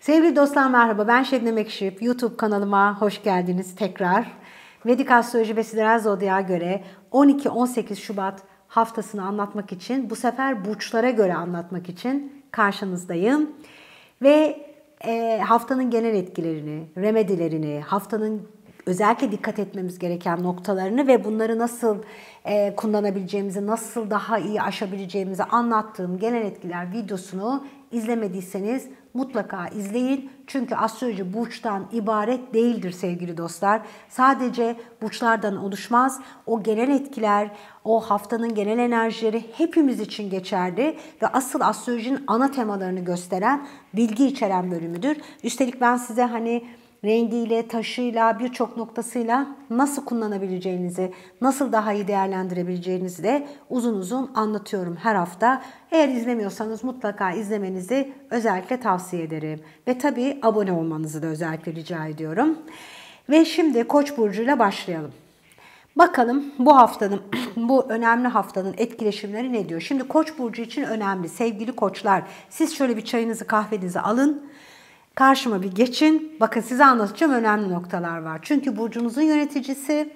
Sevgili dostlar merhaba ben Şebnem Ekşip. YouTube kanalıma hoş geldiniz tekrar. Vedik Astroloji ve Sideral Zodya'ya göre 12-18 Şubat haftasını anlatmak için bu sefer burçlara göre anlatmak için karşınızdayım. Ve e, haftanın genel etkilerini, remedilerini, haftanın özellikle dikkat etmemiz gereken noktalarını ve bunları nasıl e, kullanabileceğimizi, nasıl daha iyi aşabileceğimizi anlattığım genel etkiler videosunu izlemediyseniz mutlaka izleyin. Çünkü astroloji burçtan ibaret değildir sevgili dostlar. Sadece burçlardan oluşmaz. O genel etkiler, o haftanın genel enerjileri hepimiz için geçerli ve asıl astrolojinin ana temalarını gösteren bilgi içeren bölümüdür. Üstelik ben size hani rengiyle, taşıyla, birçok noktasıyla nasıl kullanabileceğinizi, nasıl daha iyi değerlendirebileceğinizi de uzun uzun anlatıyorum her hafta. Eğer izlemiyorsanız mutlaka izlemenizi özellikle tavsiye ederim. Ve tabii abone olmanızı da özellikle rica ediyorum. Ve şimdi Koç burcuyla başlayalım. Bakalım bu haftanın, bu önemli haftanın etkileşimleri ne diyor? Şimdi Koç burcu için önemli sevgili koçlar. Siz şöyle bir çayınızı kahvenizi alın. Karşıma bir geçin. Bakın size anlatacağım önemli noktalar var. Çünkü burcunuzun yöneticisi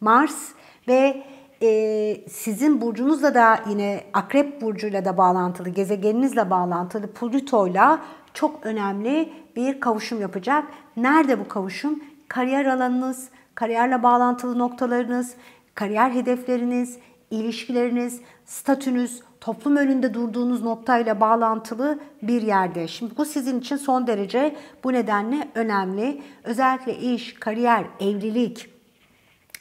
Mars ve e, sizin burcunuzla da yine Akrep burcuyla da bağlantılı, gezegeninizle bağlantılı Plüto'yla çok önemli bir kavuşum yapacak. Nerede bu kavuşum? Kariyer alanınız, kariyerle bağlantılı noktalarınız, kariyer hedefleriniz, ilişkileriniz, statünüz, toplum önünde durduğunuz noktayla bağlantılı bir yerde. Şimdi bu sizin için son derece bu nedenle önemli. Özellikle iş, kariyer, evlilik,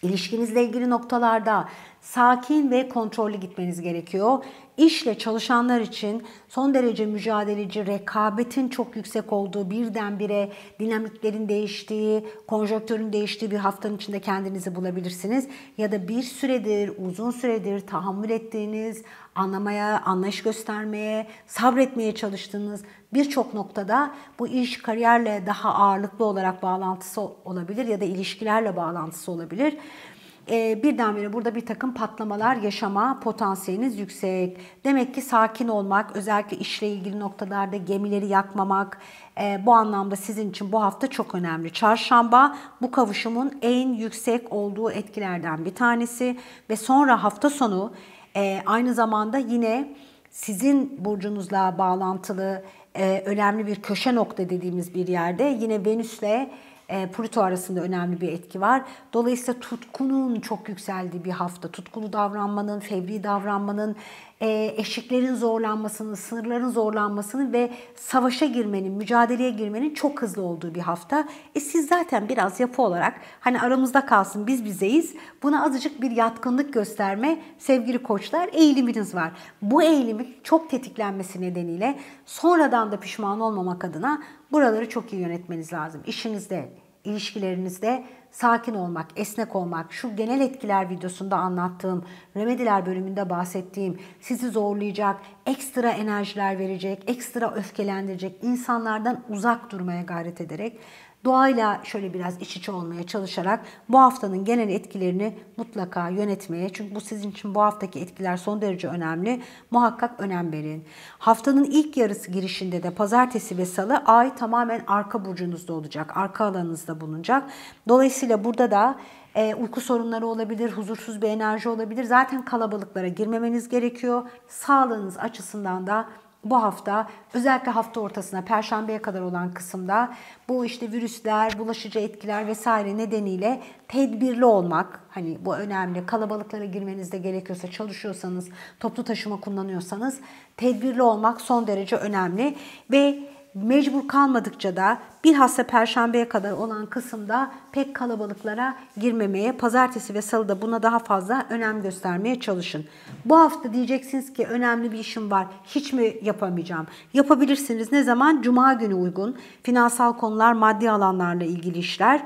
ilişkinizle ilgili noktalarda sakin ve kontrollü gitmeniz gerekiyor. İşle çalışanlar için son derece mücadeleci, rekabetin çok yüksek olduğu, birdenbire dinamiklerin değiştiği, konjonktörün değiştiği bir haftanın içinde kendinizi bulabilirsiniz. Ya da bir süredir, uzun süredir tahammül ettiğiniz, anlamaya, anlayış göstermeye, sabretmeye çalıştığınız birçok noktada bu iş kariyerle daha ağırlıklı olarak bağlantısı olabilir ya da ilişkilerle bağlantısı olabilir e, birdenbire burada bir takım patlamalar yaşama potansiyeliniz yüksek. Demek ki sakin olmak, özellikle işle ilgili noktalarda gemileri yakmamak e, bu anlamda sizin için bu hafta çok önemli. Çarşamba bu kavuşumun en yüksek olduğu etkilerden bir tanesi ve sonra hafta sonu e, aynı zamanda yine sizin burcunuzla bağlantılı e, önemli bir köşe nokta dediğimiz bir yerde yine Venüs'le Pluto arasında önemli bir etki var. Dolayısıyla tutkunun çok yükseldiği bir hafta. Tutkulu davranmanın, fevri davranmanın, e, eşiklerin zorlanmasının, sınırların zorlanmasının ve savaşa girmenin, mücadeleye girmenin çok hızlı olduğu bir hafta. E siz zaten biraz yapı olarak hani aramızda kalsın biz bizeyiz. Buna azıcık bir yatkınlık gösterme sevgili koçlar eğiliminiz var. Bu eğilimin çok tetiklenmesi nedeniyle sonradan da pişman olmamak adına buraları çok iyi yönetmeniz lazım. İşinizde, ilişkilerinizde sakin olmak, esnek olmak, şu genel etkiler videosunda anlattığım, remediler bölümünde bahsettiğim, sizi zorlayacak, ekstra enerjiler verecek, ekstra öfkelendirecek insanlardan uzak durmaya gayret ederek Doğayla şöyle biraz iç içe olmaya çalışarak bu haftanın genel etkilerini mutlaka yönetmeye çünkü bu sizin için bu haftaki etkiler son derece önemli. Muhakkak önem verin. Haftanın ilk yarısı girişinde de pazartesi ve salı ay tamamen arka burcunuzda olacak. Arka alanınızda bulunacak. Dolayısıyla burada da e, uyku sorunları olabilir, huzursuz bir enerji olabilir. Zaten kalabalıklara girmemeniz gerekiyor. Sağlığınız açısından da bu hafta özellikle hafta ortasına perşembeye kadar olan kısımda bu işte virüsler, bulaşıcı etkiler vesaire nedeniyle tedbirli olmak hani bu önemli. Kalabalıklara girmeniz de gerekiyorsa çalışıyorsanız, toplu taşıma kullanıyorsanız tedbirli olmak son derece önemli ve mecbur kalmadıkça da bilhassa perşembeye kadar olan kısımda pek kalabalıklara girmemeye, pazartesi ve salıda buna daha fazla önem göstermeye çalışın. Bu hafta diyeceksiniz ki önemli bir işim var, hiç mi yapamayacağım? Yapabilirsiniz. Ne zaman? Cuma günü uygun. Finansal konular, maddi alanlarla ilgili işler.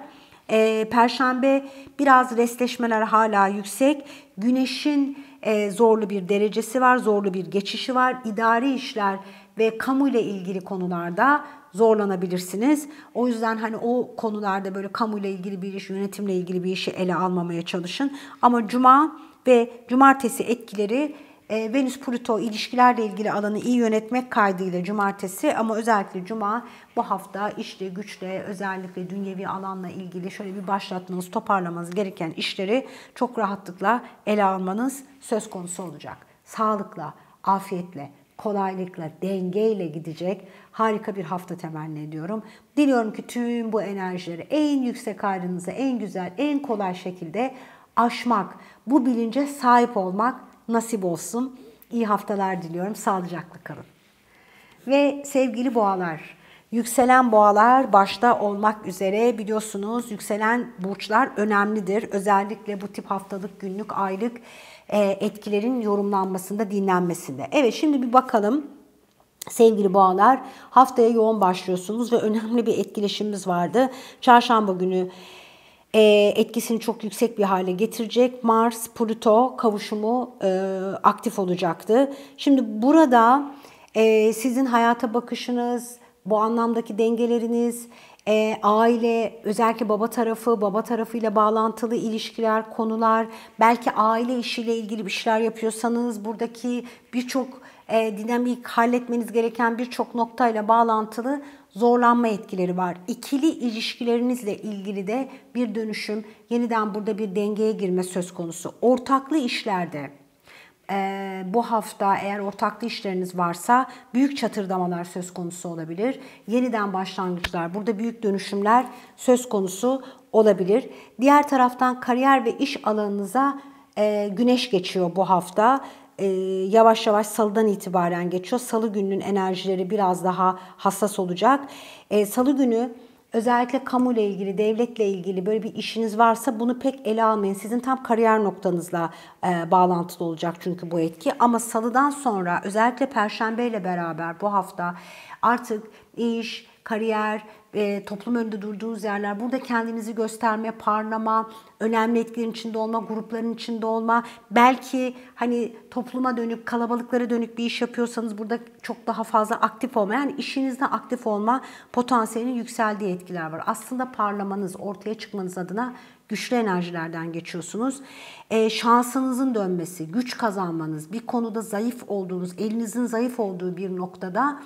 E, Perşembe biraz restleşmeler hala yüksek. Güneşin e, zorlu bir derecesi var, zorlu bir geçişi var. İdari işler ve kamu ile ilgili konularda zorlanabilirsiniz. O yüzden hani o konularda böyle kamu ile ilgili bir iş, yönetimle ilgili bir işi ele almamaya çalışın. Ama cuma ve cumartesi etkileri e, Venüs Plüto ilişkilerle ilgili alanı iyi yönetmek kaydıyla cumartesi ama özellikle cuma bu hafta işle güçle özellikle dünyevi alanla ilgili şöyle bir başlatmanız toparlamanız gereken işleri çok rahatlıkla ele almanız söz konusu olacak. Sağlıkla, afiyetle, kolaylıkla, dengeyle gidecek harika bir hafta temenni ediyorum. Diliyorum ki tüm bu enerjileri en yüksek ayrınıza en güzel, en kolay şekilde aşmak, bu bilince sahip olmak nasip olsun. İyi haftalar diliyorum. Sağlıcakla kalın. Ve sevgili boğalar, yükselen boğalar başta olmak üzere biliyorsunuz yükselen burçlar önemlidir. Özellikle bu tip haftalık, günlük, aylık etkilerin yorumlanmasında, dinlenmesinde. Evet şimdi bir bakalım. Sevgili boğalar haftaya yoğun başlıyorsunuz ve önemli bir etkileşimimiz vardı. Çarşamba günü e, etkisini çok yüksek bir hale getirecek. Mars, Plüto kavuşumu e, aktif olacaktı. Şimdi burada e, sizin hayata bakışınız, bu anlamdaki dengeleriniz, e, aile, özellikle baba tarafı, baba tarafıyla bağlantılı ilişkiler, konular, belki aile işiyle ilgili bir şeyler yapıyorsanız buradaki birçok e, dinamik halletmeniz gereken birçok noktayla bağlantılı zorlanma etkileri var. İkili ilişkilerinizle ilgili de bir dönüşüm, yeniden burada bir dengeye girme söz konusu. Ortaklı işlerde e, bu hafta eğer ortaklı işleriniz varsa büyük çatırdamalar söz konusu olabilir. Yeniden başlangıçlar, burada büyük dönüşümler söz konusu olabilir. Diğer taraftan kariyer ve iş alanınıza e, güneş geçiyor bu hafta e, yavaş yavaş salıdan itibaren geçiyor. Salı gününün enerjileri biraz daha hassas olacak. E, Salı günü özellikle kamu ile ilgili, devletle ilgili böyle bir işiniz varsa bunu pek ele almayın. Sizin tam kariyer noktanızla e, bağlantılı olacak çünkü bu etki. Ama salıdan sonra özellikle perşembe ile beraber bu hafta artık iş, kariyer, e, toplum önünde durduğunuz yerler, burada kendinizi gösterme, parlama, önemli etkilerin içinde olma, grupların içinde olma, belki hani topluma dönük, kalabalıklara dönük bir iş yapıyorsanız burada çok daha fazla aktif olma, yani işinizde aktif olma potansiyelinin yükseldiği etkiler var. Aslında parlamanız, ortaya çıkmanız adına güçlü enerjilerden geçiyorsunuz. E, şansınızın dönmesi, güç kazanmanız, bir konuda zayıf olduğunuz, elinizin zayıf olduğu bir noktada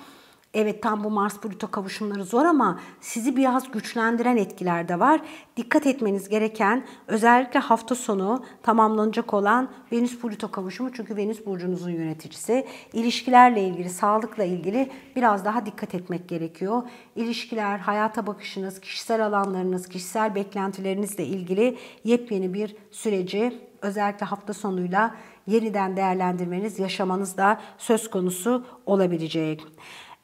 Evet tam bu Mars Plüto kavuşumları zor ama sizi biraz güçlendiren etkiler de var. Dikkat etmeniz gereken özellikle hafta sonu tamamlanacak olan Venüs Plüto kavuşumu çünkü Venüs burcunuzun yöneticisi. İlişkilerle ilgili, sağlıkla ilgili biraz daha dikkat etmek gerekiyor. İlişkiler, hayata bakışınız, kişisel alanlarınız, kişisel beklentilerinizle ilgili yepyeni bir süreci özellikle hafta sonuyla yeniden değerlendirmeniz, yaşamanız da söz konusu olabilecek.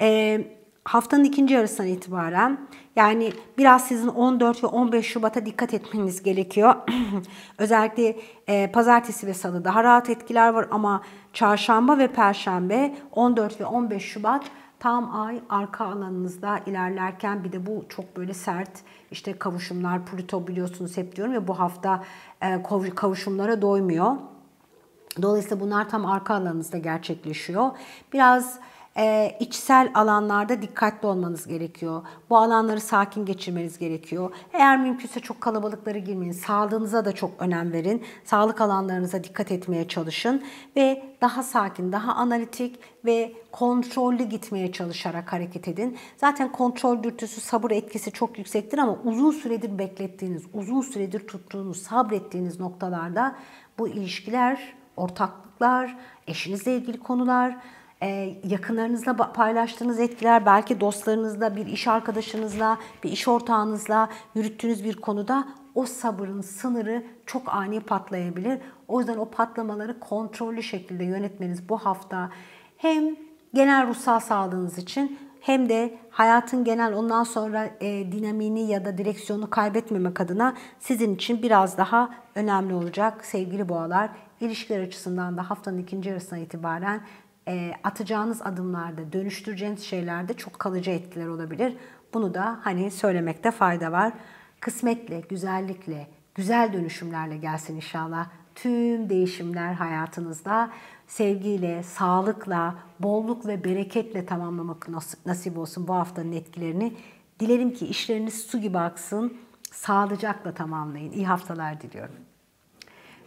E, haftanın ikinci yarısından itibaren yani biraz sizin 14 ve 15 Şubat'a dikkat etmeniz gerekiyor. Özellikle e, pazartesi ve salı daha rahat etkiler var ama çarşamba ve perşembe 14 ve 15 Şubat tam ay arka alanınızda ilerlerken bir de bu çok böyle sert işte kavuşumlar Plüto biliyorsunuz hep diyorum ya bu hafta e, kavuşumlara doymuyor. Dolayısıyla bunlar tam arka alanınızda gerçekleşiyor. Biraz e, içsel alanlarda dikkatli olmanız gerekiyor. Bu alanları sakin geçirmeniz gerekiyor. Eğer mümkünse çok kalabalıklara girmeyin. Sağlığınıza da çok önem verin. Sağlık alanlarınıza dikkat etmeye çalışın ve daha sakin, daha analitik ve kontrollü gitmeye çalışarak hareket edin. Zaten kontrol dürtüsü, sabır etkisi çok yüksektir ama uzun süredir beklettiğiniz, uzun süredir tuttuğunuz, sabrettiğiniz noktalarda bu ilişkiler, ortaklıklar, eşinizle ilgili konular, yakınlarınızla paylaştığınız etkiler, belki dostlarınızla, bir iş arkadaşınızla, bir iş ortağınızla yürüttüğünüz bir konuda o sabırın sınırı çok ani patlayabilir. O yüzden o patlamaları kontrollü şekilde yönetmeniz bu hafta hem genel ruhsal sağlığınız için hem de hayatın genel ondan sonra e, dinamini ya da direksiyonu kaybetmemek adına sizin için biraz daha önemli olacak sevgili boğalar. İlişkiler açısından da haftanın ikinci yarısına itibaren e, atacağınız adımlarda, dönüştüreceğiniz şeylerde çok kalıcı etkiler olabilir. Bunu da hani söylemekte fayda var. Kısmetle, güzellikle, güzel dönüşümlerle gelsin inşallah. Tüm değişimler hayatınızda sevgiyle, sağlıkla, bolluk ve bereketle tamamlamak nasip olsun bu haftanın etkilerini. Dilerim ki işleriniz su gibi aksın, sağlıcakla tamamlayın. İyi haftalar diliyorum.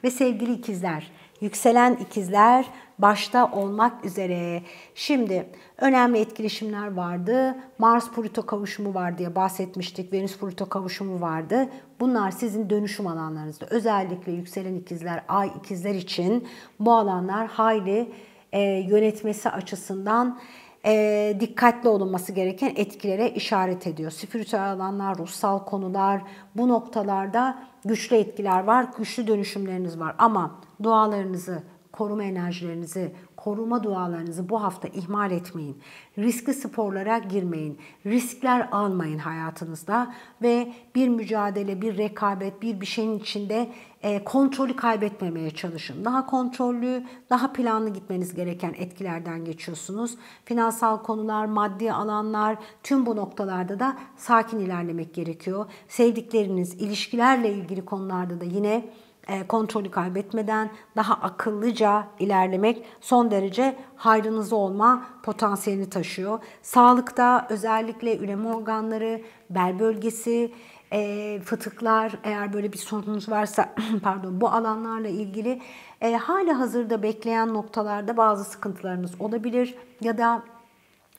Ve sevgili ikizler, yükselen ikizler başta olmak üzere. Şimdi önemli etkileşimler vardı. Mars-Plüto kavuşumu var diye bahsetmiştik. Venüs-Plüto kavuşumu vardı. Bunlar sizin dönüşüm alanlarınızda. Özellikle yükselen ikizler, ay ikizler için bu alanlar hayli e, yönetmesi açısından e, dikkatli olunması gereken etkilere işaret ediyor. Spiritüel alanlar, ruhsal konular bu noktalarda güçlü etkiler var, güçlü dönüşümleriniz var. Ama dualarınızı, koruma enerjilerinizi, koruma dualarınızı bu hafta ihmal etmeyin. Riskli sporlara girmeyin. Riskler almayın hayatınızda ve bir mücadele, bir rekabet, bir bir şeyin içinde e, kontrolü kaybetmemeye çalışın. Daha kontrollü, daha planlı gitmeniz gereken etkilerden geçiyorsunuz. Finansal konular, maddi alanlar, tüm bu noktalarda da sakin ilerlemek gerekiyor. Sevdikleriniz, ilişkilerle ilgili konularda da yine kontrolü kaybetmeden daha akıllıca ilerlemek son derece hayrınızı olma potansiyelini taşıyor. Sağlıkta özellikle üreme organları, bel bölgesi, e, fıtıklar eğer böyle bir sorunuz varsa pardon bu alanlarla ilgili e, hala hazırda bekleyen noktalarda bazı sıkıntılarınız olabilir ya da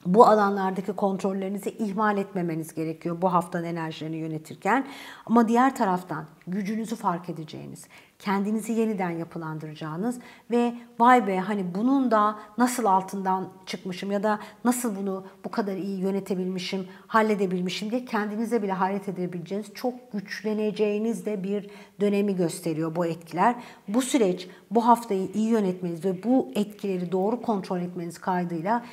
bu alanlardaki kontrollerinizi ihmal etmemeniz gerekiyor bu haftanın enerjilerini yönetirken. Ama diğer taraftan gücünüzü fark edeceğiniz, kendinizi yeniden yapılandıracağınız ve vay be hani bunun da nasıl altından çıkmışım ya da nasıl bunu bu kadar iyi yönetebilmişim, halledebilmişim diye kendinize bile hayret edebileceğiniz çok güçleneceğiniz de bir dönemi gösteriyor bu etkiler. Bu süreç bu haftayı iyi yönetmeniz ve bu etkileri doğru kontrol etmeniz kaydıyla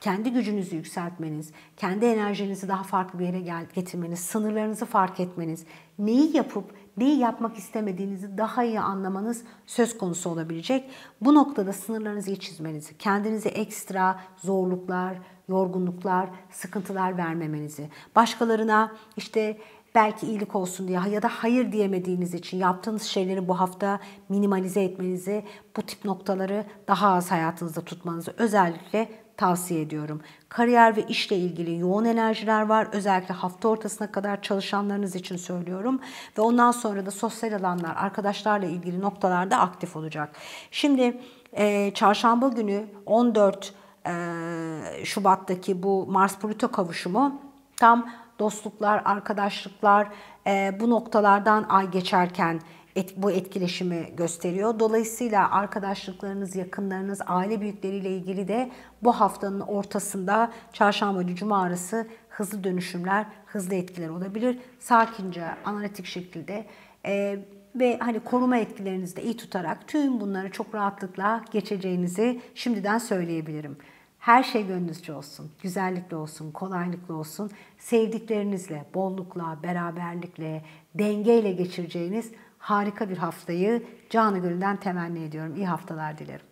kendi gücünüzü yükseltmeniz, kendi enerjinizi daha farklı bir yere getirmeniz, sınırlarınızı fark etmeniz, neyi yapıp neyi yapmak istemediğinizi daha iyi anlamanız söz konusu olabilecek. Bu noktada sınırlarınızı iyi çizmenizi, kendinize ekstra zorluklar, yorgunluklar, sıkıntılar vermemenizi, başkalarına işte belki iyilik olsun diye ya da hayır diyemediğiniz için yaptığınız şeyleri bu hafta minimalize etmenizi, bu tip noktaları daha az hayatınızda tutmanızı özellikle tavsiye ediyorum. Kariyer ve işle ilgili yoğun enerjiler var. Özellikle hafta ortasına kadar çalışanlarınız için söylüyorum. Ve ondan sonra da sosyal alanlar, arkadaşlarla ilgili noktalarda aktif olacak. Şimdi e, çarşamba günü 14 e, Şubat'taki bu Mars-Plüto kavuşumu tam dostluklar, arkadaşlıklar e, bu noktalardan ay geçerken et, bu etkileşimi gösteriyor. Dolayısıyla arkadaşlıklarınız, yakınlarınız, aile büyükleriyle ilgili de bu haftanın ortasında çarşamba cuma arası hızlı dönüşümler, hızlı etkiler olabilir. Sakince, analitik şekilde e, ve hani koruma etkilerinizi de iyi tutarak tüm bunları çok rahatlıkla geçeceğinizi şimdiden söyleyebilirim. Her şey gönlünüzce olsun, güzellikle olsun, kolaylıkla olsun. Sevdiklerinizle, bollukla, beraberlikle, dengeyle geçireceğiniz harika bir haftayı canı gönülden temenni ediyorum. İyi haftalar dilerim.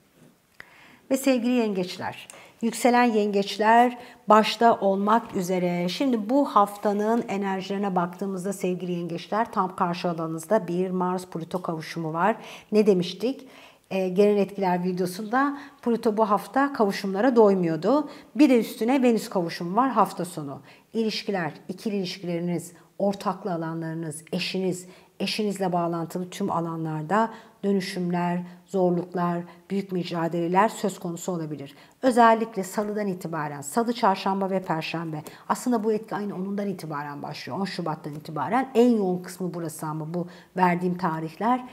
Ve sevgili yengeçler, yükselen yengeçler başta olmak üzere. Şimdi bu haftanın enerjilerine baktığımızda sevgili yengeçler tam karşı alanınızda bir Mars-Plüto kavuşumu var. Ne demiştik? e, genel etkiler videosunda Plüto bu hafta kavuşumlara doymuyordu. Bir de üstüne Venüs kavuşumu var hafta sonu. İlişkiler, ikili ilişkileriniz, ortaklı alanlarınız, eşiniz, eşinizle bağlantılı tüm alanlarda dönüşümler, zorluklar, büyük mücadeleler söz konusu olabilir. Özellikle salıdan itibaren, salı, çarşamba ve perşembe. Aslında bu etki aynı onundan itibaren başlıyor. 10 Şubat'tan itibaren. En yoğun kısmı burası ama bu verdiğim tarihler.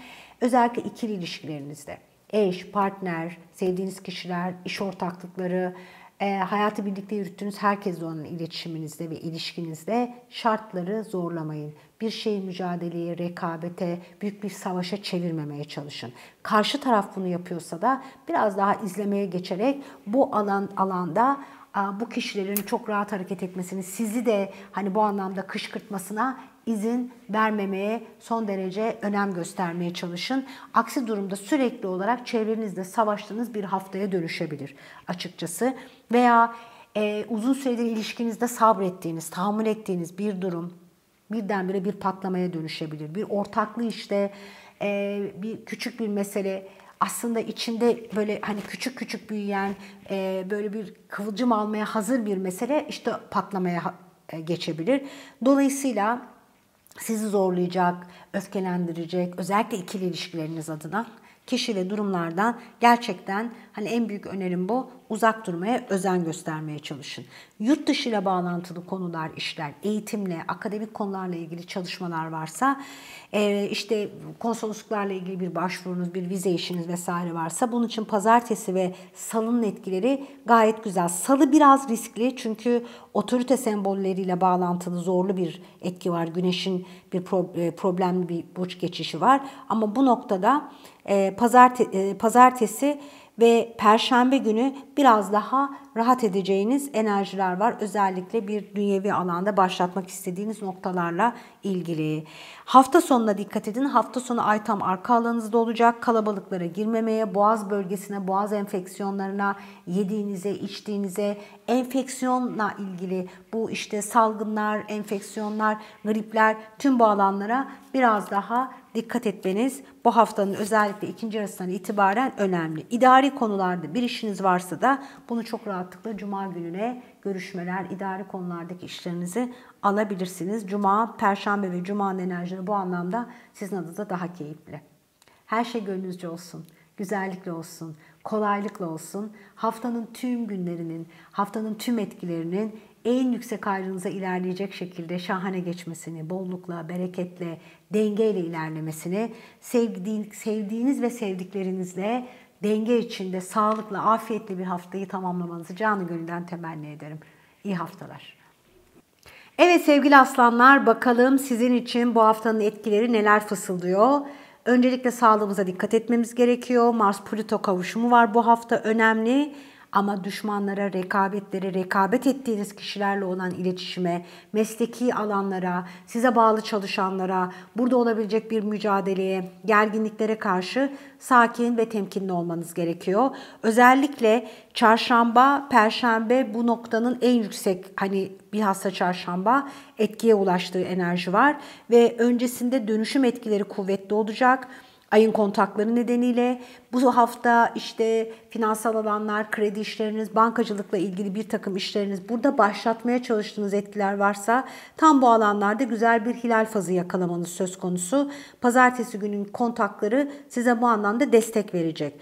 Özellikle ikili ilişkilerinizde. Eş, partner, sevdiğiniz kişiler, iş ortaklıkları, e, hayatı birlikte yürüttüğünüz herkesle olan iletişiminizde ve ilişkinizde şartları zorlamayın. Bir şey mücadeleye, rekabete, büyük bir savaşa çevirmemeye çalışın. Karşı taraf bunu yapıyorsa da biraz daha izlemeye geçerek bu alan alanda bu kişilerin çok rahat hareket etmesini, sizi de hani bu anlamda kışkırtmasına izin vermemeye son derece önem göstermeye çalışın. Aksi durumda sürekli olarak çevrenizde savaştığınız bir haftaya dönüşebilir açıkçası. Veya e, uzun süredir ilişkinizde sabrettiğiniz, tahammül ettiğiniz bir durum birdenbire bir patlamaya dönüşebilir. Bir ortaklı işte e, bir küçük bir mesele aslında içinde böyle hani küçük küçük büyüyen e, böyle bir kıvılcım almaya hazır bir mesele işte patlamaya e, geçebilir. Dolayısıyla sizi zorlayacak, öfkelendirecek, özellikle ikili ilişkileriniz adına kişi ve durumlardan gerçekten hani en büyük önerim bu uzak durmaya özen göstermeye çalışın. Yurt dışı ile bağlantılı konular, işler, eğitimle, akademik konularla ilgili çalışmalar varsa, e, işte konsolosluklarla ilgili bir başvurunuz, bir vize işiniz vesaire varsa bunun için pazartesi ve salının etkileri gayet güzel. Salı biraz riskli çünkü otorite sembolleriyle bağlantılı zorlu bir etki var. Güneşin bir e, problemli bir burç geçişi var. Ama bu noktada pazartesi ve perşembe günü biraz daha rahat edeceğiniz enerjiler var. Özellikle bir dünyevi alanda başlatmak istediğiniz noktalarla ilgili. Hafta sonuna dikkat edin. Hafta sonu ay tam arka alanınızda olacak. Kalabalıklara girmemeye, boğaz bölgesine, boğaz enfeksiyonlarına, yediğinize, içtiğinize, enfeksiyonla ilgili bu işte salgınlar, enfeksiyonlar, gripler tüm bu alanlara biraz daha dikkat etmeniz bu haftanın özellikle ikinci arasından itibaren önemli. İdari konularda bir işiniz varsa da bunu çok rahatlıkla cuma gününe görüşmeler, idari konulardaki işlerinizi alabilirsiniz. Cuma, perşembe ve cumanın enerjileri bu anlamda sizin adınıza daha keyifli. Her şey gönlünüzce olsun, güzellikle olsun, kolaylıkla olsun. Haftanın tüm günlerinin, haftanın tüm etkilerinin en yüksek ayrınıza ilerleyecek şekilde şahane geçmesini, bollukla, bereketle, dengeyle ilerlemesini, sevdiğiniz, ve sevdiklerinizle denge içinde sağlıklı, afiyetli bir haftayı tamamlamanızı canı gönülden temenni ederim. İyi haftalar. Evet sevgili aslanlar bakalım sizin için bu haftanın etkileri neler fısıldıyor. Öncelikle sağlığımıza dikkat etmemiz gerekiyor. Mars Plüto kavuşumu var bu hafta önemli. Ama düşmanlara, rekabetlere, rekabet ettiğiniz kişilerle olan iletişime, mesleki alanlara, size bağlı çalışanlara, burada olabilecek bir mücadeleye, gerginliklere karşı sakin ve temkinli olmanız gerekiyor. Özellikle çarşamba, perşembe bu noktanın en yüksek hani bilhassa çarşamba etkiye ulaştığı enerji var ve öncesinde dönüşüm etkileri kuvvetli olacak ayın kontakları nedeniyle bu hafta işte finansal alanlar, kredi işleriniz, bankacılıkla ilgili bir takım işleriniz burada başlatmaya çalıştığınız etkiler varsa tam bu alanlarda güzel bir hilal fazı yakalamanız söz konusu. Pazartesi günün kontakları size bu anlamda destek verecek.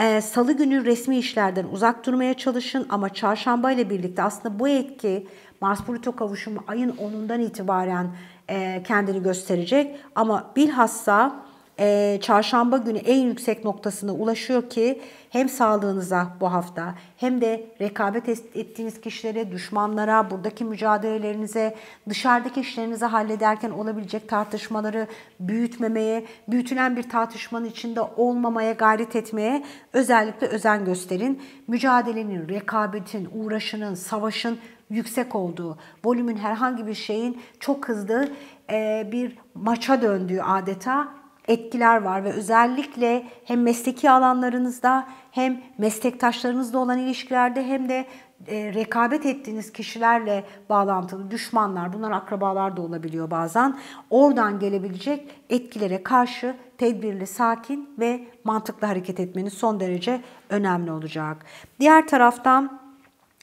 Ee, Salı günü resmi işlerden uzak durmaya çalışın ama çarşamba ile birlikte aslında bu etki Mars Plüto kavuşumu ayın 10'undan itibaren e, kendini gösterecek ama bilhassa e, çarşamba günü en yüksek noktasına ulaşıyor ki hem sağlığınıza bu hafta hem de rekabet ettiğiniz kişilere, düşmanlara, buradaki mücadelelerinize, dışarıdaki işlerinizi hallederken olabilecek tartışmaları büyütmemeye, büyütülen bir tartışmanın içinde olmamaya gayret etmeye özellikle özen gösterin. Mücadelenin, rekabetin, uğraşının, savaşın yüksek olduğu, volümün herhangi bir şeyin çok hızlı bir maça döndüğü adeta etkiler var ve özellikle hem mesleki alanlarınızda hem meslektaşlarınızla olan ilişkilerde hem de e, rekabet ettiğiniz kişilerle bağlantılı düşmanlar, bunlar akrabalar da olabiliyor bazen. Oradan gelebilecek etkilere karşı tedbirli, sakin ve mantıklı hareket etmeniz son derece önemli olacak. Diğer taraftan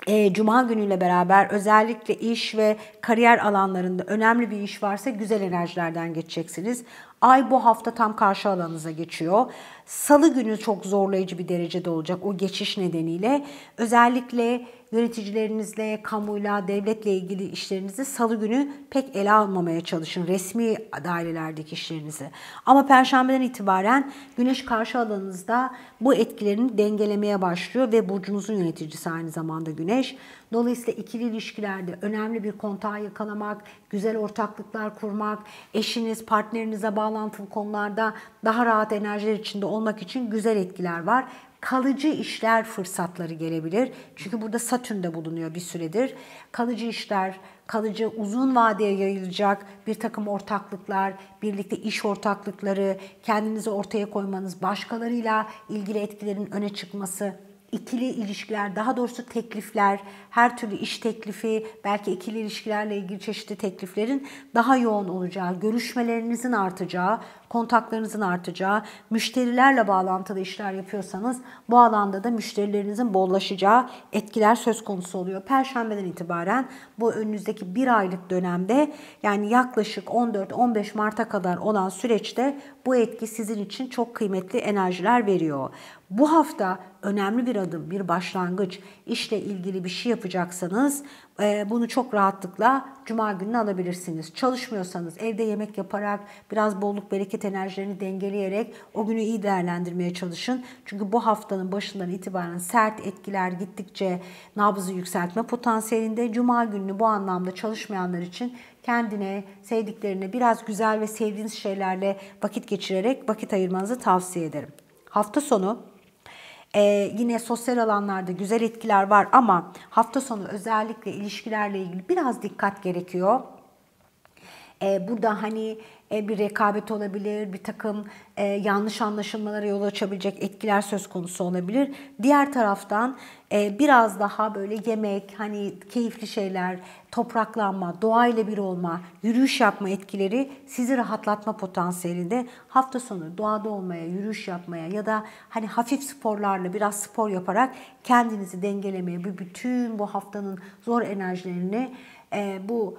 e, Cuma günüyle beraber özellikle iş ve kariyer alanlarında önemli bir iş varsa güzel enerjilerden geçeceksiniz. Ay bu hafta tam karşı alanınıza geçiyor. Salı günü çok zorlayıcı bir derecede olacak o geçiş nedeniyle. Özellikle yöneticilerinizle, kamuyla, devletle ilgili işlerinizi salı günü pek ele almamaya çalışın. Resmi dairelerdeki işlerinizi. Ama perşembeden itibaren güneş karşı alanınızda bu etkilerini dengelemeye başlıyor ve burcunuzun yöneticisi aynı zamanda güneş. Dolayısıyla ikili ilişkilerde önemli bir kontağı yakalamak, güzel ortaklıklar kurmak, eşiniz, partnerinize bağlantılı konularda daha rahat enerjiler içinde olmak için güzel etkiler var kalıcı işler fırsatları gelebilir. Çünkü burada Satürn de bulunuyor bir süredir. Kalıcı işler, kalıcı uzun vadeye yayılacak bir takım ortaklıklar, birlikte iş ortaklıkları, kendinizi ortaya koymanız, başkalarıyla ilgili etkilerin öne çıkması ikili ilişkiler, daha doğrusu teklifler, her türlü iş teklifi, belki ikili ilişkilerle ilgili çeşitli tekliflerin daha yoğun olacağı, görüşmelerinizin artacağı, kontaklarınızın artacağı, müşterilerle bağlantılı işler yapıyorsanız bu alanda da müşterilerinizin bollaşacağı etkiler söz konusu oluyor. Perşembeden itibaren bu önünüzdeki bir aylık dönemde yani yaklaşık 14-15 Mart'a kadar olan süreçte bu etki sizin için çok kıymetli enerjiler veriyor. Bu hafta önemli bir adım, bir başlangıç, işle ilgili bir şey yapacaksanız e, bunu çok rahatlıkla cuma gününe alabilirsiniz. Çalışmıyorsanız evde yemek yaparak, biraz bolluk bereket enerjilerini dengeleyerek o günü iyi değerlendirmeye çalışın. Çünkü bu haftanın başından itibaren sert etkiler gittikçe nabzı yükseltme potansiyelinde. Cuma gününü bu anlamda çalışmayanlar için kendine, sevdiklerine biraz güzel ve sevdiğiniz şeylerle vakit geçirerek vakit ayırmanızı tavsiye ederim. Hafta sonu ee, yine sosyal alanlarda güzel etkiler var ama hafta sonu özellikle ilişkilerle ilgili biraz dikkat gerekiyor. Ee, burada hani bir rekabet olabilir, bir takım e, yanlış anlaşılmalara yol açabilecek etkiler söz konusu olabilir. Diğer taraftan e, biraz daha böyle yemek, hani keyifli şeyler, topraklanma, doğayla bir olma, yürüyüş yapma etkileri sizi rahatlatma potansiyelinde. Hafta sonu doğada olmaya, yürüyüş yapmaya ya da hani hafif sporlarla biraz spor yaparak kendinizi dengelemeye, bütün bu haftanın zor enerjilerini bu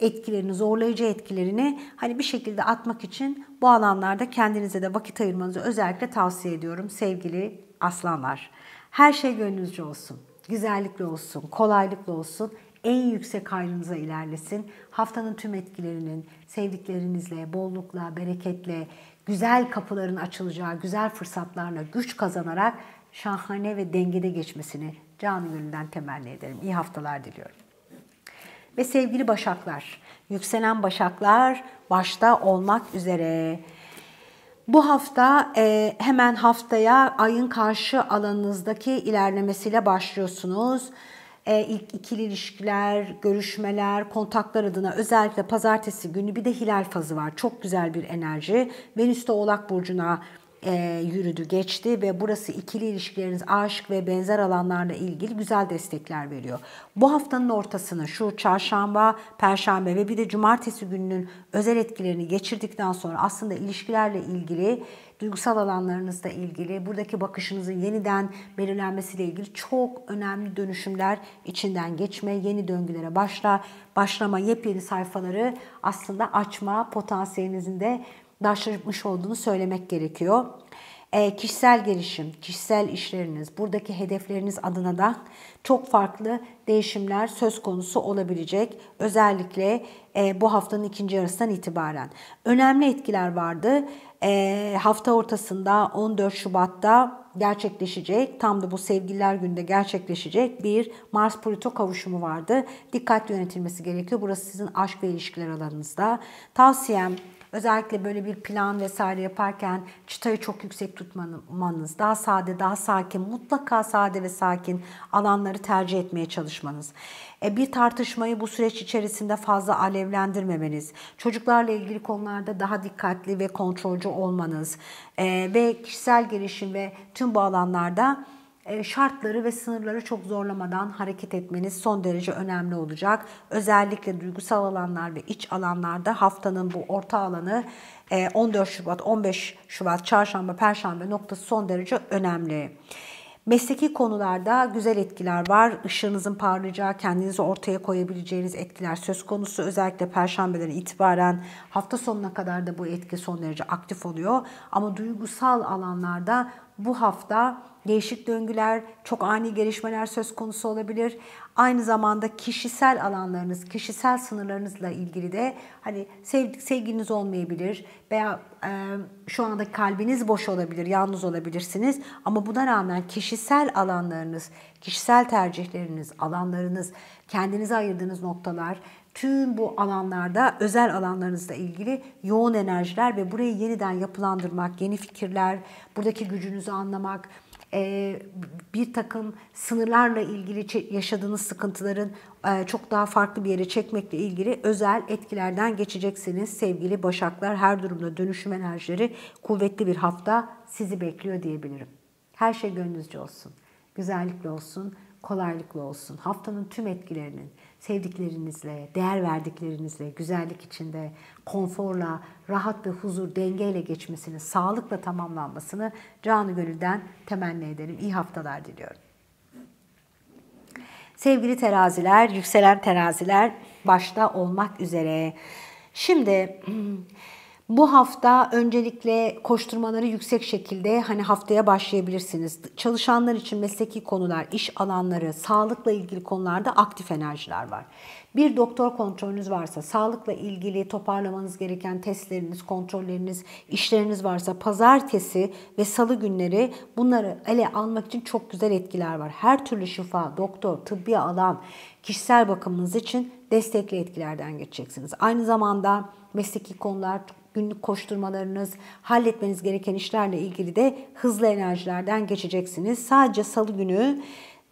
etkilerini, zorlayıcı etkilerini hani bir şekilde atmak için bu alanlarda kendinize de vakit ayırmanızı özellikle tavsiye ediyorum sevgili aslanlar. Her şey gönlünüzce olsun, güzellikle olsun, kolaylıkla olsun, en yüksek hayrınıza ilerlesin. Haftanın tüm etkilerinin sevdiklerinizle, bollukla, bereketle, güzel kapıların açılacağı, güzel fırsatlarla güç kazanarak şahane ve dengede geçmesini canı gönülden temenni ederim. İyi haftalar diliyorum ve sevgili Başaklar, yükselen Başaklar başta olmak üzere. Bu hafta e, hemen haftaya ayın karşı alanınızdaki ilerlemesiyle başlıyorsunuz. E, ilk ikili ilişkiler, görüşmeler, kontaklar adına özellikle pazartesi günü bir de hilal fazı var. Çok güzel bir enerji. Venüs de Oğlak Burcu'na e, yürüdü, geçti ve burası ikili ilişkileriniz, aşk ve benzer alanlarla ilgili güzel destekler veriyor. Bu haftanın ortasını şu çarşamba, perşembe ve bir de cumartesi gününün özel etkilerini geçirdikten sonra aslında ilişkilerle ilgili duygusal alanlarınızla ilgili, buradaki bakışınızın yeniden belirlenmesiyle ilgili çok önemli dönüşümler içinden geçme, yeni döngülere başla, başlama, yepyeni sayfaları aslında açma potansiyelinizin de başlamış olduğunu söylemek gerekiyor. E, kişisel gelişim, kişisel işleriniz, buradaki hedefleriniz adına da çok farklı değişimler söz konusu olabilecek. Özellikle e, bu haftanın ikinci yarısından itibaren. Önemli etkiler vardı. E, hafta ortasında 14 Şubat'ta gerçekleşecek. Tam da bu sevgililer günde gerçekleşecek bir Mars-Plüto kavuşumu vardı. Dikkatli yönetilmesi gerekiyor. Burası sizin aşk ve ilişkiler alanınızda. Tavsiyem Özellikle böyle bir plan vesaire yaparken çıtayı çok yüksek tutmanız, daha sade, daha sakin, mutlaka sade ve sakin alanları tercih etmeye çalışmanız. E, bir tartışmayı bu süreç içerisinde fazla alevlendirmemeniz, çocuklarla ilgili konularda daha dikkatli ve kontrolcü olmanız e, ve kişisel gelişim ve tüm bu alanlarda şartları ve sınırları çok zorlamadan hareket etmeniz son derece önemli olacak. Özellikle duygusal alanlar ve iç alanlarda haftanın bu orta alanı 14 e, Şubat, 15 Şubat, Çarşamba, Perşembe noktası son derece önemli. Mesleki konularda güzel etkiler var. Işığınızın parlayacağı, kendinizi ortaya koyabileceğiniz etkiler söz konusu. Özellikle perşembeden itibaren hafta sonuna kadar da bu etki son derece aktif oluyor. Ama duygusal alanlarda bu hafta değişik döngüler, çok ani gelişmeler söz konusu olabilir. Aynı zamanda kişisel alanlarınız, kişisel sınırlarınızla ilgili de hani sevdik sevginiz olmayabilir veya e, şu anda kalbiniz boş olabilir, yalnız olabilirsiniz. Ama buna rağmen kişisel alanlarınız, kişisel tercihleriniz, alanlarınız, kendinize ayırdığınız noktalar tüm bu alanlarda özel alanlarınızla ilgili yoğun enerjiler ve burayı yeniden yapılandırmak, yeni fikirler, buradaki gücünüzü anlamak, e, bir takım sınırlarla ilgili yaşadığınız sıkıntıların e, çok daha farklı bir yere çekmekle ilgili özel etkilerden geçeceksiniz sevgili Başaklar. Her durumda dönüşüm enerjileri kuvvetli bir hafta sizi bekliyor diyebilirim. Her şey gönlünüzce olsun. Güzellikle olsun, kolaylıkla olsun. Haftanın tüm etkilerinin sevdiklerinizle, değer verdiklerinizle, güzellik içinde, konforla, rahat ve huzur, dengeyle geçmesini, sağlıkla tamamlanmasını canı gönülden temenni ederim. İyi haftalar diliyorum. Sevgili teraziler, yükselen teraziler başta olmak üzere. Şimdi bu hafta öncelikle koşturmaları yüksek şekilde hani haftaya başlayabilirsiniz. Çalışanlar için mesleki konular, iş alanları, sağlıkla ilgili konularda aktif enerjiler var. Bir doktor kontrolünüz varsa, sağlıkla ilgili toparlamanız gereken testleriniz, kontrolleriniz, işleriniz varsa pazartesi ve salı günleri bunları ele almak için çok güzel etkiler var. Her türlü şifa, doktor, tıbbi alan, kişisel bakımınız için destekli etkilerden geçeceksiniz. Aynı zamanda mesleki konular, günlük koşturmalarınız, halletmeniz gereken işlerle ilgili de hızlı enerjilerden geçeceksiniz. Sadece salı günü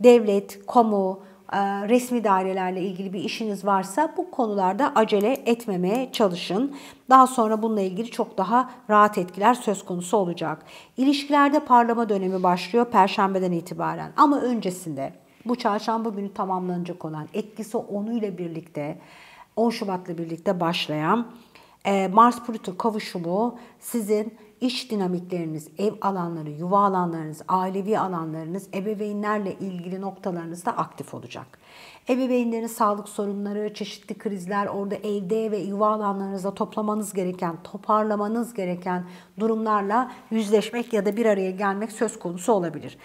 devlet, kamu, e, resmi dairelerle ilgili bir işiniz varsa bu konularda acele etmemeye çalışın. Daha sonra bununla ilgili çok daha rahat etkiler söz konusu olacak. İlişkilerde parlama dönemi başlıyor Perşembeden itibaren ama öncesinde bu çarşamba günü tamamlanacak olan etkisi 10'u ile birlikte 10 Şubat'la birlikte başlayan Mars-Plüto kavuşumu sizin iş dinamikleriniz, ev alanları, yuva alanlarınız, ailevi alanlarınız, ebeveynlerle ilgili noktalarınızda aktif olacak. Ebeveynlerin sağlık sorunları, çeşitli krizler, orada evde ve yuva alanlarınızda toplamanız gereken, toparlamanız gereken durumlarla yüzleşmek ya da bir araya gelmek söz konusu olabilir.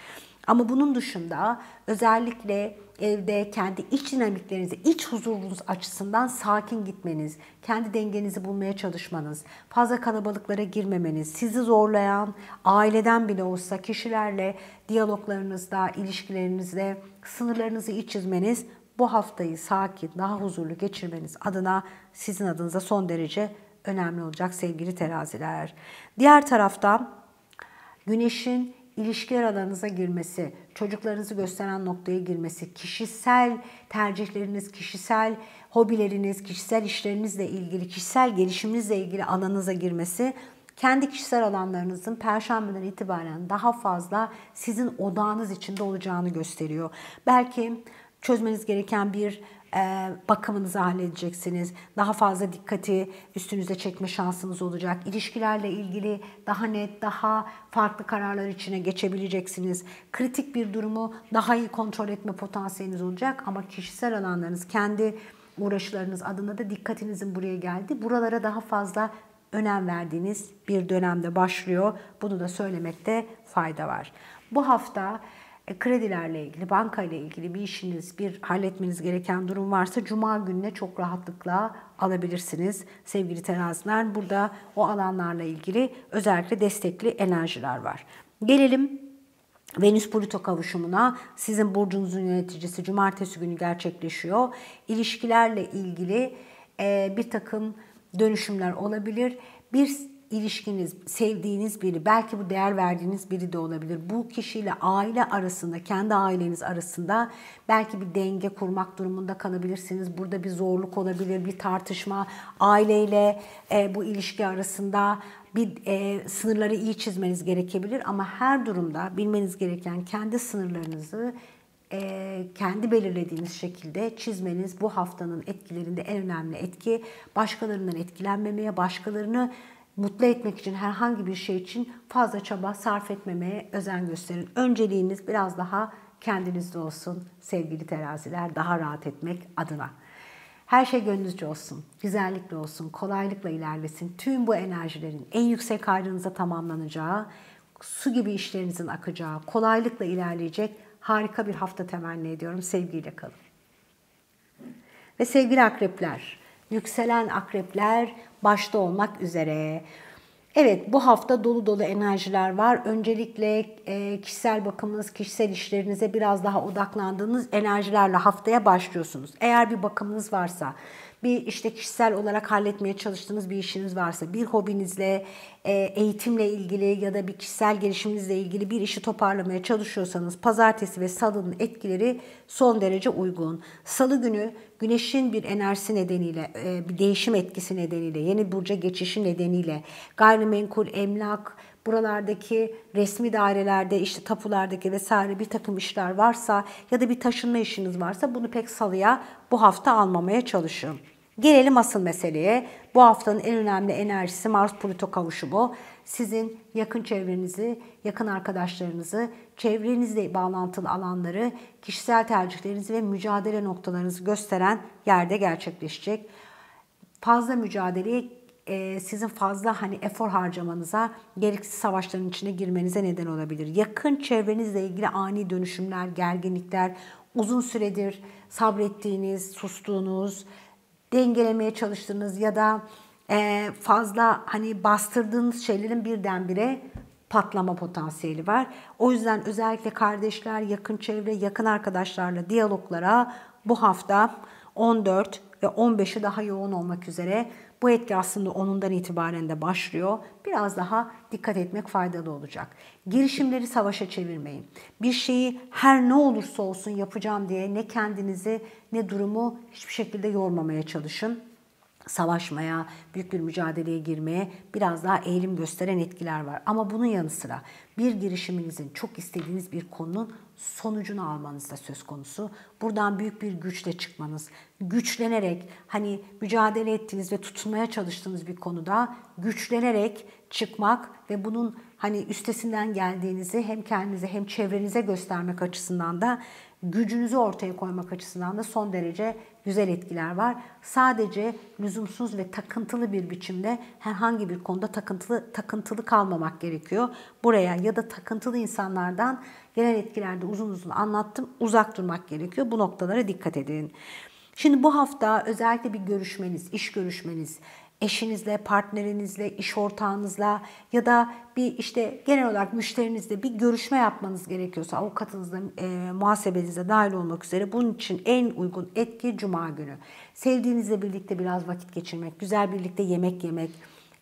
Ama bunun dışında özellikle evde kendi iç dinamiklerinizi, iç huzurunuz açısından sakin gitmeniz, kendi dengenizi bulmaya çalışmanız, fazla kalabalıklara girmemeniz, sizi zorlayan aileden bile olsa kişilerle diyaloglarınızda, ilişkilerinizde sınırlarınızı iç çizmeniz bu haftayı sakin, daha huzurlu geçirmeniz adına sizin adınıza son derece önemli olacak sevgili teraziler. Diğer taraftan Güneşin ilişkiler alanınıza girmesi, çocuklarınızı gösteren noktaya girmesi, kişisel tercihleriniz, kişisel hobileriniz, kişisel işlerinizle ilgili, kişisel gelişiminizle ilgili alanınıza girmesi kendi kişisel alanlarınızın perşembeden itibaren daha fazla sizin odağınız içinde olacağını gösteriyor. Belki çözmeniz gereken bir bakımınızı halledeceksiniz. Daha fazla dikkati üstünüze çekme şansınız olacak. İlişkilerle ilgili daha net, daha farklı kararlar içine geçebileceksiniz. Kritik bir durumu daha iyi kontrol etme potansiyeliniz olacak ama kişisel alanlarınız, kendi uğraşlarınız adına da dikkatinizin buraya geldi. Buralara daha fazla önem verdiğiniz bir dönemde başlıyor. Bunu da söylemekte fayda var. Bu hafta e, kredilerle ilgili, banka ile ilgili bir işiniz, bir halletmeniz gereken durum varsa cuma gününe çok rahatlıkla alabilirsiniz sevgili teraziler. Burada o alanlarla ilgili özellikle destekli enerjiler var. Gelelim Venüs Plüto kavuşumuna sizin burcunuzun yöneticisi cumartesi günü gerçekleşiyor. İlişkilerle ilgili e, bir takım dönüşümler olabilir. Bir ilişkiniz, sevdiğiniz biri, belki bu değer verdiğiniz biri de olabilir. Bu kişiyle aile arasında, kendi aileniz arasında belki bir denge kurmak durumunda kalabilirsiniz. Burada bir zorluk olabilir, bir tartışma. Aileyle e, bu ilişki arasında bir e, sınırları iyi çizmeniz gerekebilir ama her durumda bilmeniz gereken kendi sınırlarınızı e, kendi belirlediğiniz şekilde çizmeniz bu haftanın etkilerinde en önemli etki başkalarından etkilenmemeye, başkalarını mutlu etmek için herhangi bir şey için fazla çaba sarf etmemeye özen gösterin. Önceliğiniz biraz daha kendinizde olsun sevgili teraziler daha rahat etmek adına. Her şey gönlünüzce olsun, güzellikle olsun, kolaylıkla ilerlesin. Tüm bu enerjilerin en yüksek hayrınıza tamamlanacağı, su gibi işlerinizin akacağı, kolaylıkla ilerleyecek harika bir hafta temenni ediyorum. Sevgiyle kalın. Ve sevgili akrepler, yükselen akrepler başta olmak üzere. Evet bu hafta dolu dolu enerjiler var. Öncelikle e, kişisel bakımınız, kişisel işlerinize biraz daha odaklandığınız enerjilerle haftaya başlıyorsunuz. Eğer bir bakımınız varsa, bir işte kişisel olarak halletmeye çalıştığınız bir işiniz varsa, bir hobinizle, e, eğitimle ilgili ya da bir kişisel gelişiminizle ilgili bir işi toparlamaya çalışıyorsanız pazartesi ve salının etkileri son derece uygun. Salı günü güneşin bir enerjisi nedeniyle, e, bir değişim etkisi nedeniyle, yeni burca geçişi nedeniyle gayrimenkul, emlak, buralardaki resmi dairelerde işte tapulardaki vesaire bir takım işler varsa ya da bir taşınma işiniz varsa bunu pek salıya bu hafta almamaya çalışın. Gelelim asıl meseleye. Bu haftanın en önemli enerjisi Mars-Plüto kavuşumu. Sizin yakın çevrenizi, yakın arkadaşlarınızı, çevrenizle bağlantılı alanları, kişisel tercihlerinizi ve mücadele noktalarınızı gösteren yerde gerçekleşecek. Fazla mücadeleye sizin fazla hani efor harcamanıza, gereksiz savaşların içine girmenize neden olabilir. Yakın çevrenizle ilgili ani dönüşümler, gerginlikler, uzun süredir sabrettiğiniz, sustuğunuz, dengelemeye çalıştığınız ya da fazla hani bastırdığınız şeylerin birdenbire patlama potansiyeli var. O yüzden özellikle kardeşler, yakın çevre, yakın arkadaşlarla diyaloglara bu hafta 14 ve 15'i daha yoğun olmak üzere bu etki aslında onundan itibaren de başlıyor. Biraz daha dikkat etmek faydalı olacak. Girişimleri savaşa çevirmeyin. Bir şeyi her ne olursa olsun yapacağım diye ne kendinizi ne durumu hiçbir şekilde yormamaya çalışın savaşmaya, büyük bir mücadeleye girmeye biraz daha eğilim gösteren etkiler var. Ama bunun yanı sıra bir girişiminizin çok istediğiniz bir konunun sonucunu almanız da söz konusu. Buradan büyük bir güçle çıkmanız, güçlenerek hani mücadele ettiğiniz ve tutunmaya çalıştığınız bir konuda güçlenerek çıkmak ve bunun hani üstesinden geldiğinizi hem kendinize hem çevrenize göstermek açısından da gücünüzü ortaya koymak açısından da son derece güzel etkiler var. Sadece lüzumsuz ve takıntılı bir biçimde herhangi bir konuda takıntılı takıntılı kalmamak gerekiyor. Buraya ya da takıntılı insanlardan gelen etkilerde uzun uzun anlattım. Uzak durmak gerekiyor. Bu noktalara dikkat edin. Şimdi bu hafta özellikle bir görüşmeniz, iş görüşmeniz, eşinizle, partnerinizle, iş ortağınızla ya da bir işte genel olarak müşterinizle bir görüşme yapmanız gerekiyorsa avukatınızla, e, muhasebenizle dahil olmak üzere bunun için en uygun etki cuma günü. Sevdiğinizle birlikte biraz vakit geçirmek, güzel birlikte yemek yemek,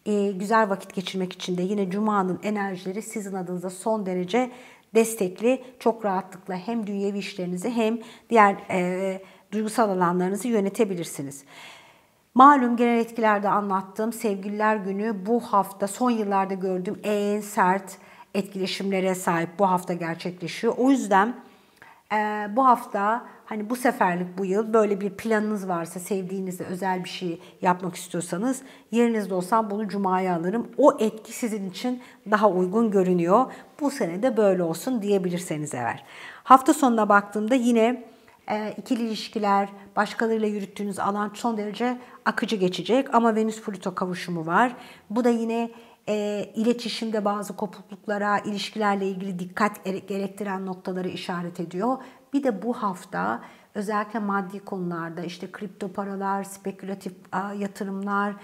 e, güzel vakit geçirmek için de yine cumanın enerjileri sizin adınıza son derece destekli, çok rahatlıkla hem dünyevi işlerinizi hem diğer e, duygusal alanlarınızı yönetebilirsiniz. Malum genel etkilerde anlattığım sevgililer günü bu hafta son yıllarda gördüğüm en sert etkileşimlere sahip bu hafta gerçekleşiyor. O yüzden e, bu hafta hani bu seferlik bu yıl böyle bir planınız varsa sevdiğinizde özel bir şey yapmak istiyorsanız yerinizde olsam bunu cumaya alırım. O etki sizin için daha uygun görünüyor. Bu sene de böyle olsun diyebilirseniz eğer. Hafta sonuna baktığımda yine ikili ilişkiler, başkalarıyla yürüttüğünüz alan son derece akıcı geçecek ama Venüs-Plüto kavuşumu var. Bu da yine e, iletişimde bazı kopukluklara, ilişkilerle ilgili dikkat gerektiren noktaları işaret ediyor. Bir de bu hafta özellikle maddi konularda işte kripto paralar, spekülatif yatırımlar,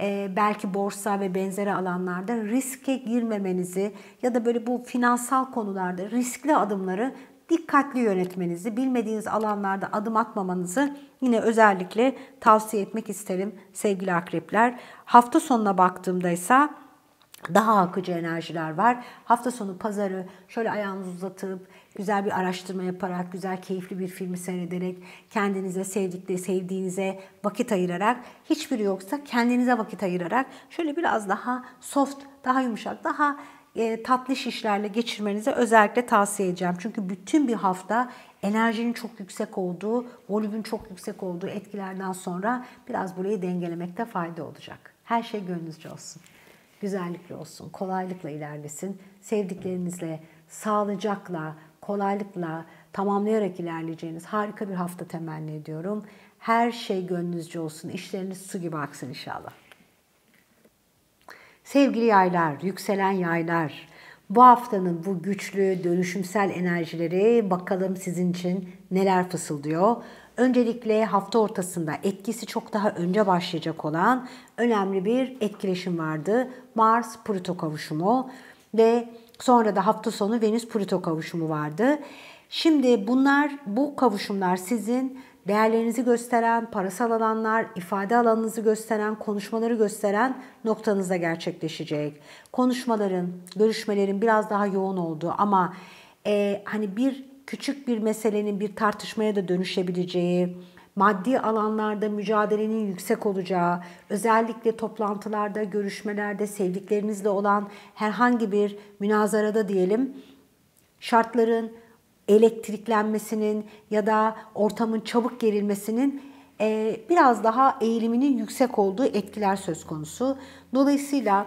e, belki borsa ve benzeri alanlarda riske girmemenizi ya da böyle bu finansal konularda riskli adımları dikkatli yönetmenizi, bilmediğiniz alanlarda adım atmamanızı yine özellikle tavsiye etmek isterim sevgili akrepler. Hafta sonuna baktığımda ise daha akıcı enerjiler var. Hafta sonu pazarı şöyle ayağınızı uzatıp güzel bir araştırma yaparak, güzel keyifli bir filmi seyrederek, kendinize sevdikleri, sevdiğinize vakit ayırarak, hiçbiri yoksa kendinize vakit ayırarak şöyle biraz daha soft, daha yumuşak, daha e, tatlı işlerle geçirmenizi özellikle tavsiye edeceğim. Çünkü bütün bir hafta enerjinin çok yüksek olduğu, volümün çok yüksek olduğu etkilerden sonra biraz burayı dengelemekte fayda olacak. Her şey gönlünüzce olsun. Güzellikle olsun, kolaylıkla ilerlesin. Sevdiklerinizle, sağlıcakla, kolaylıkla tamamlayarak ilerleyeceğiniz harika bir hafta temenni ediyorum. Her şey gönlünüzce olsun. İşleriniz su gibi aksın inşallah. Sevgili yaylar, yükselen yaylar, bu haftanın bu güçlü dönüşümsel enerjileri bakalım sizin için neler fısıldıyor. Öncelikle hafta ortasında etkisi çok daha önce başlayacak olan önemli bir etkileşim vardı. Mars-Plüto kavuşumu ve sonra da hafta sonu Venüs-Plüto kavuşumu vardı. Şimdi bunlar, bu kavuşumlar sizin değerlerinizi gösteren, parasal alanlar, ifade alanınızı gösteren, konuşmaları gösteren noktanızda gerçekleşecek. Konuşmaların, görüşmelerin biraz daha yoğun olduğu ama e, hani bir küçük bir meselenin bir tartışmaya da dönüşebileceği, maddi alanlarda mücadelenin yüksek olacağı, özellikle toplantılarda, görüşmelerde, sevdiklerinizle olan herhangi bir münazarada diyelim, şartların elektriklenmesinin ya da ortamın çabuk gerilmesinin e, biraz daha eğiliminin yüksek olduğu etkiler söz konusu. Dolayısıyla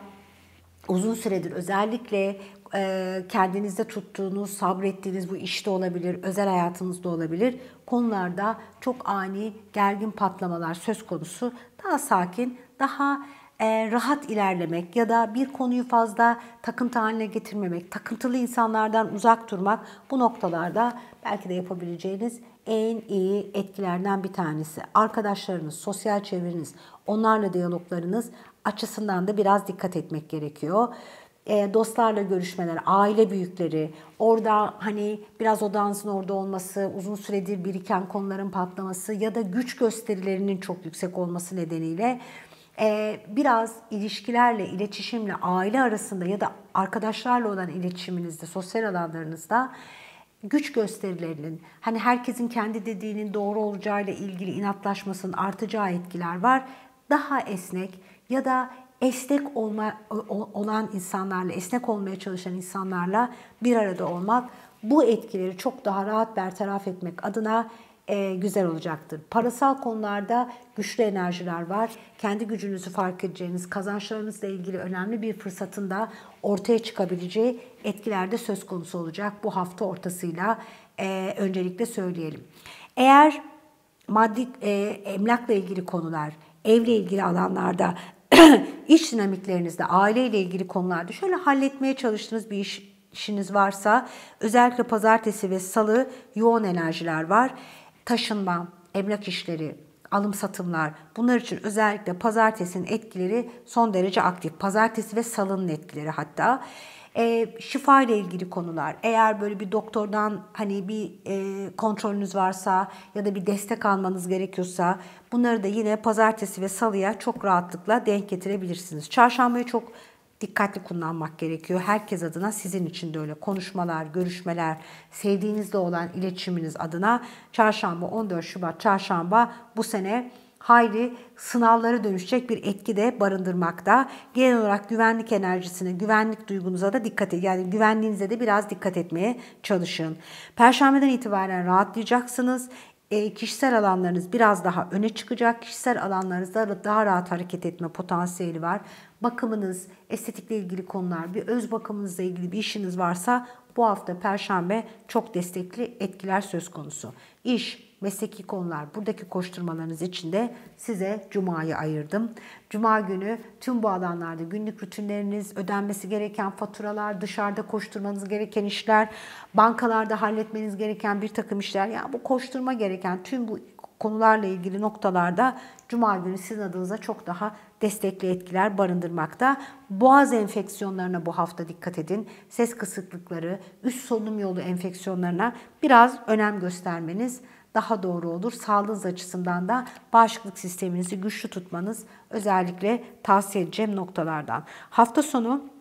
uzun süredir özellikle e, kendinizde tuttuğunuz, sabrettiğiniz bu işte olabilir, özel hayatınızda olabilir konularda çok ani gergin patlamalar söz konusu. Daha sakin, daha e, rahat ilerlemek ya da bir konuyu fazla takıntı haline getirmemek, takıntılı insanlardan uzak durmak bu noktalarda belki de yapabileceğiniz en iyi etkilerden bir tanesi. Arkadaşlarınız, sosyal çevreniz, onlarla diyaloglarınız açısından da biraz dikkat etmek gerekiyor. E, dostlarla görüşmeler, aile büyükleri, orada hani biraz odağınızın orada olması, uzun süredir biriken konuların patlaması ya da güç gösterilerinin çok yüksek olması nedeniyle e, biraz ilişkilerle, iletişimle, aile arasında ya da arkadaşlarla olan iletişiminizde, sosyal alanlarınızda güç gösterilerinin, hani herkesin kendi dediğinin doğru olacağıyla ilgili inatlaşmasının artacağı etkiler var. Daha esnek ya da esnek olma, olan insanlarla, esnek olmaya çalışan insanlarla bir arada olmak bu etkileri çok daha rahat bertaraf etmek adına e, güzel olacaktır. Parasal konularda güçlü enerjiler var. Kendi gücünüzü fark edeceğiniz, kazançlarınızla ilgili önemli bir fırsatın da ortaya çıkabileceği etkilerde söz konusu olacak bu hafta ortasıyla e, öncelikle söyleyelim. Eğer maddi e, emlakla ilgili konular, evle ilgili alanlarda, iş dinamiklerinizde, aileyle ilgili konularda şöyle halletmeye çalıştığınız bir iş işiniz varsa özellikle pazartesi ve salı yoğun enerjiler var taşınma, emlak işleri, alım satımlar bunlar için özellikle pazartesinin etkileri son derece aktif. Pazartesi ve salının etkileri hatta. E, şifa ile ilgili konular. Eğer böyle bir doktordan hani bir e, kontrolünüz varsa ya da bir destek almanız gerekiyorsa bunları da yine pazartesi ve salıya çok rahatlıkla denk getirebilirsiniz. Çarşambayı çok dikkatli kullanmak gerekiyor. Herkes adına sizin için de öyle konuşmalar, görüşmeler, sevdiğinizle olan iletişiminiz adına çarşamba 14 Şubat çarşamba bu sene hayli sınavlara dönüşecek bir etki de barındırmakta. Genel olarak güvenlik enerjisine, güvenlik duygunuza da dikkat edin. Yani güvenliğinize de biraz dikkat etmeye çalışın. Perşembeden itibaren rahatlayacaksınız. E, kişisel alanlarınız biraz daha öne çıkacak. Kişisel alanlarınızda daha rahat hareket etme potansiyeli var bakımınız, estetikle ilgili konular, bir öz bakımınızla ilgili bir işiniz varsa bu hafta Perşembe çok destekli etkiler söz konusu. İş, mesleki konular, buradaki koşturmalarınız için de size Cuma'yı ayırdım. Cuma günü tüm bu alanlarda günlük rutinleriniz, ödenmesi gereken faturalar, dışarıda koşturmanız gereken işler, bankalarda halletmeniz gereken bir takım işler, yani bu koşturma gereken tüm bu konularla ilgili noktalarda Cuma günü sizin adınıza çok daha destekli etkiler barındırmakta. Boğaz enfeksiyonlarına bu hafta dikkat edin. Ses kısıklıkları, üst solunum yolu enfeksiyonlarına biraz önem göstermeniz daha doğru olur. Sağlığınız açısından da bağışıklık sisteminizi güçlü tutmanız özellikle tavsiye edeceğim noktalardan. Hafta sonu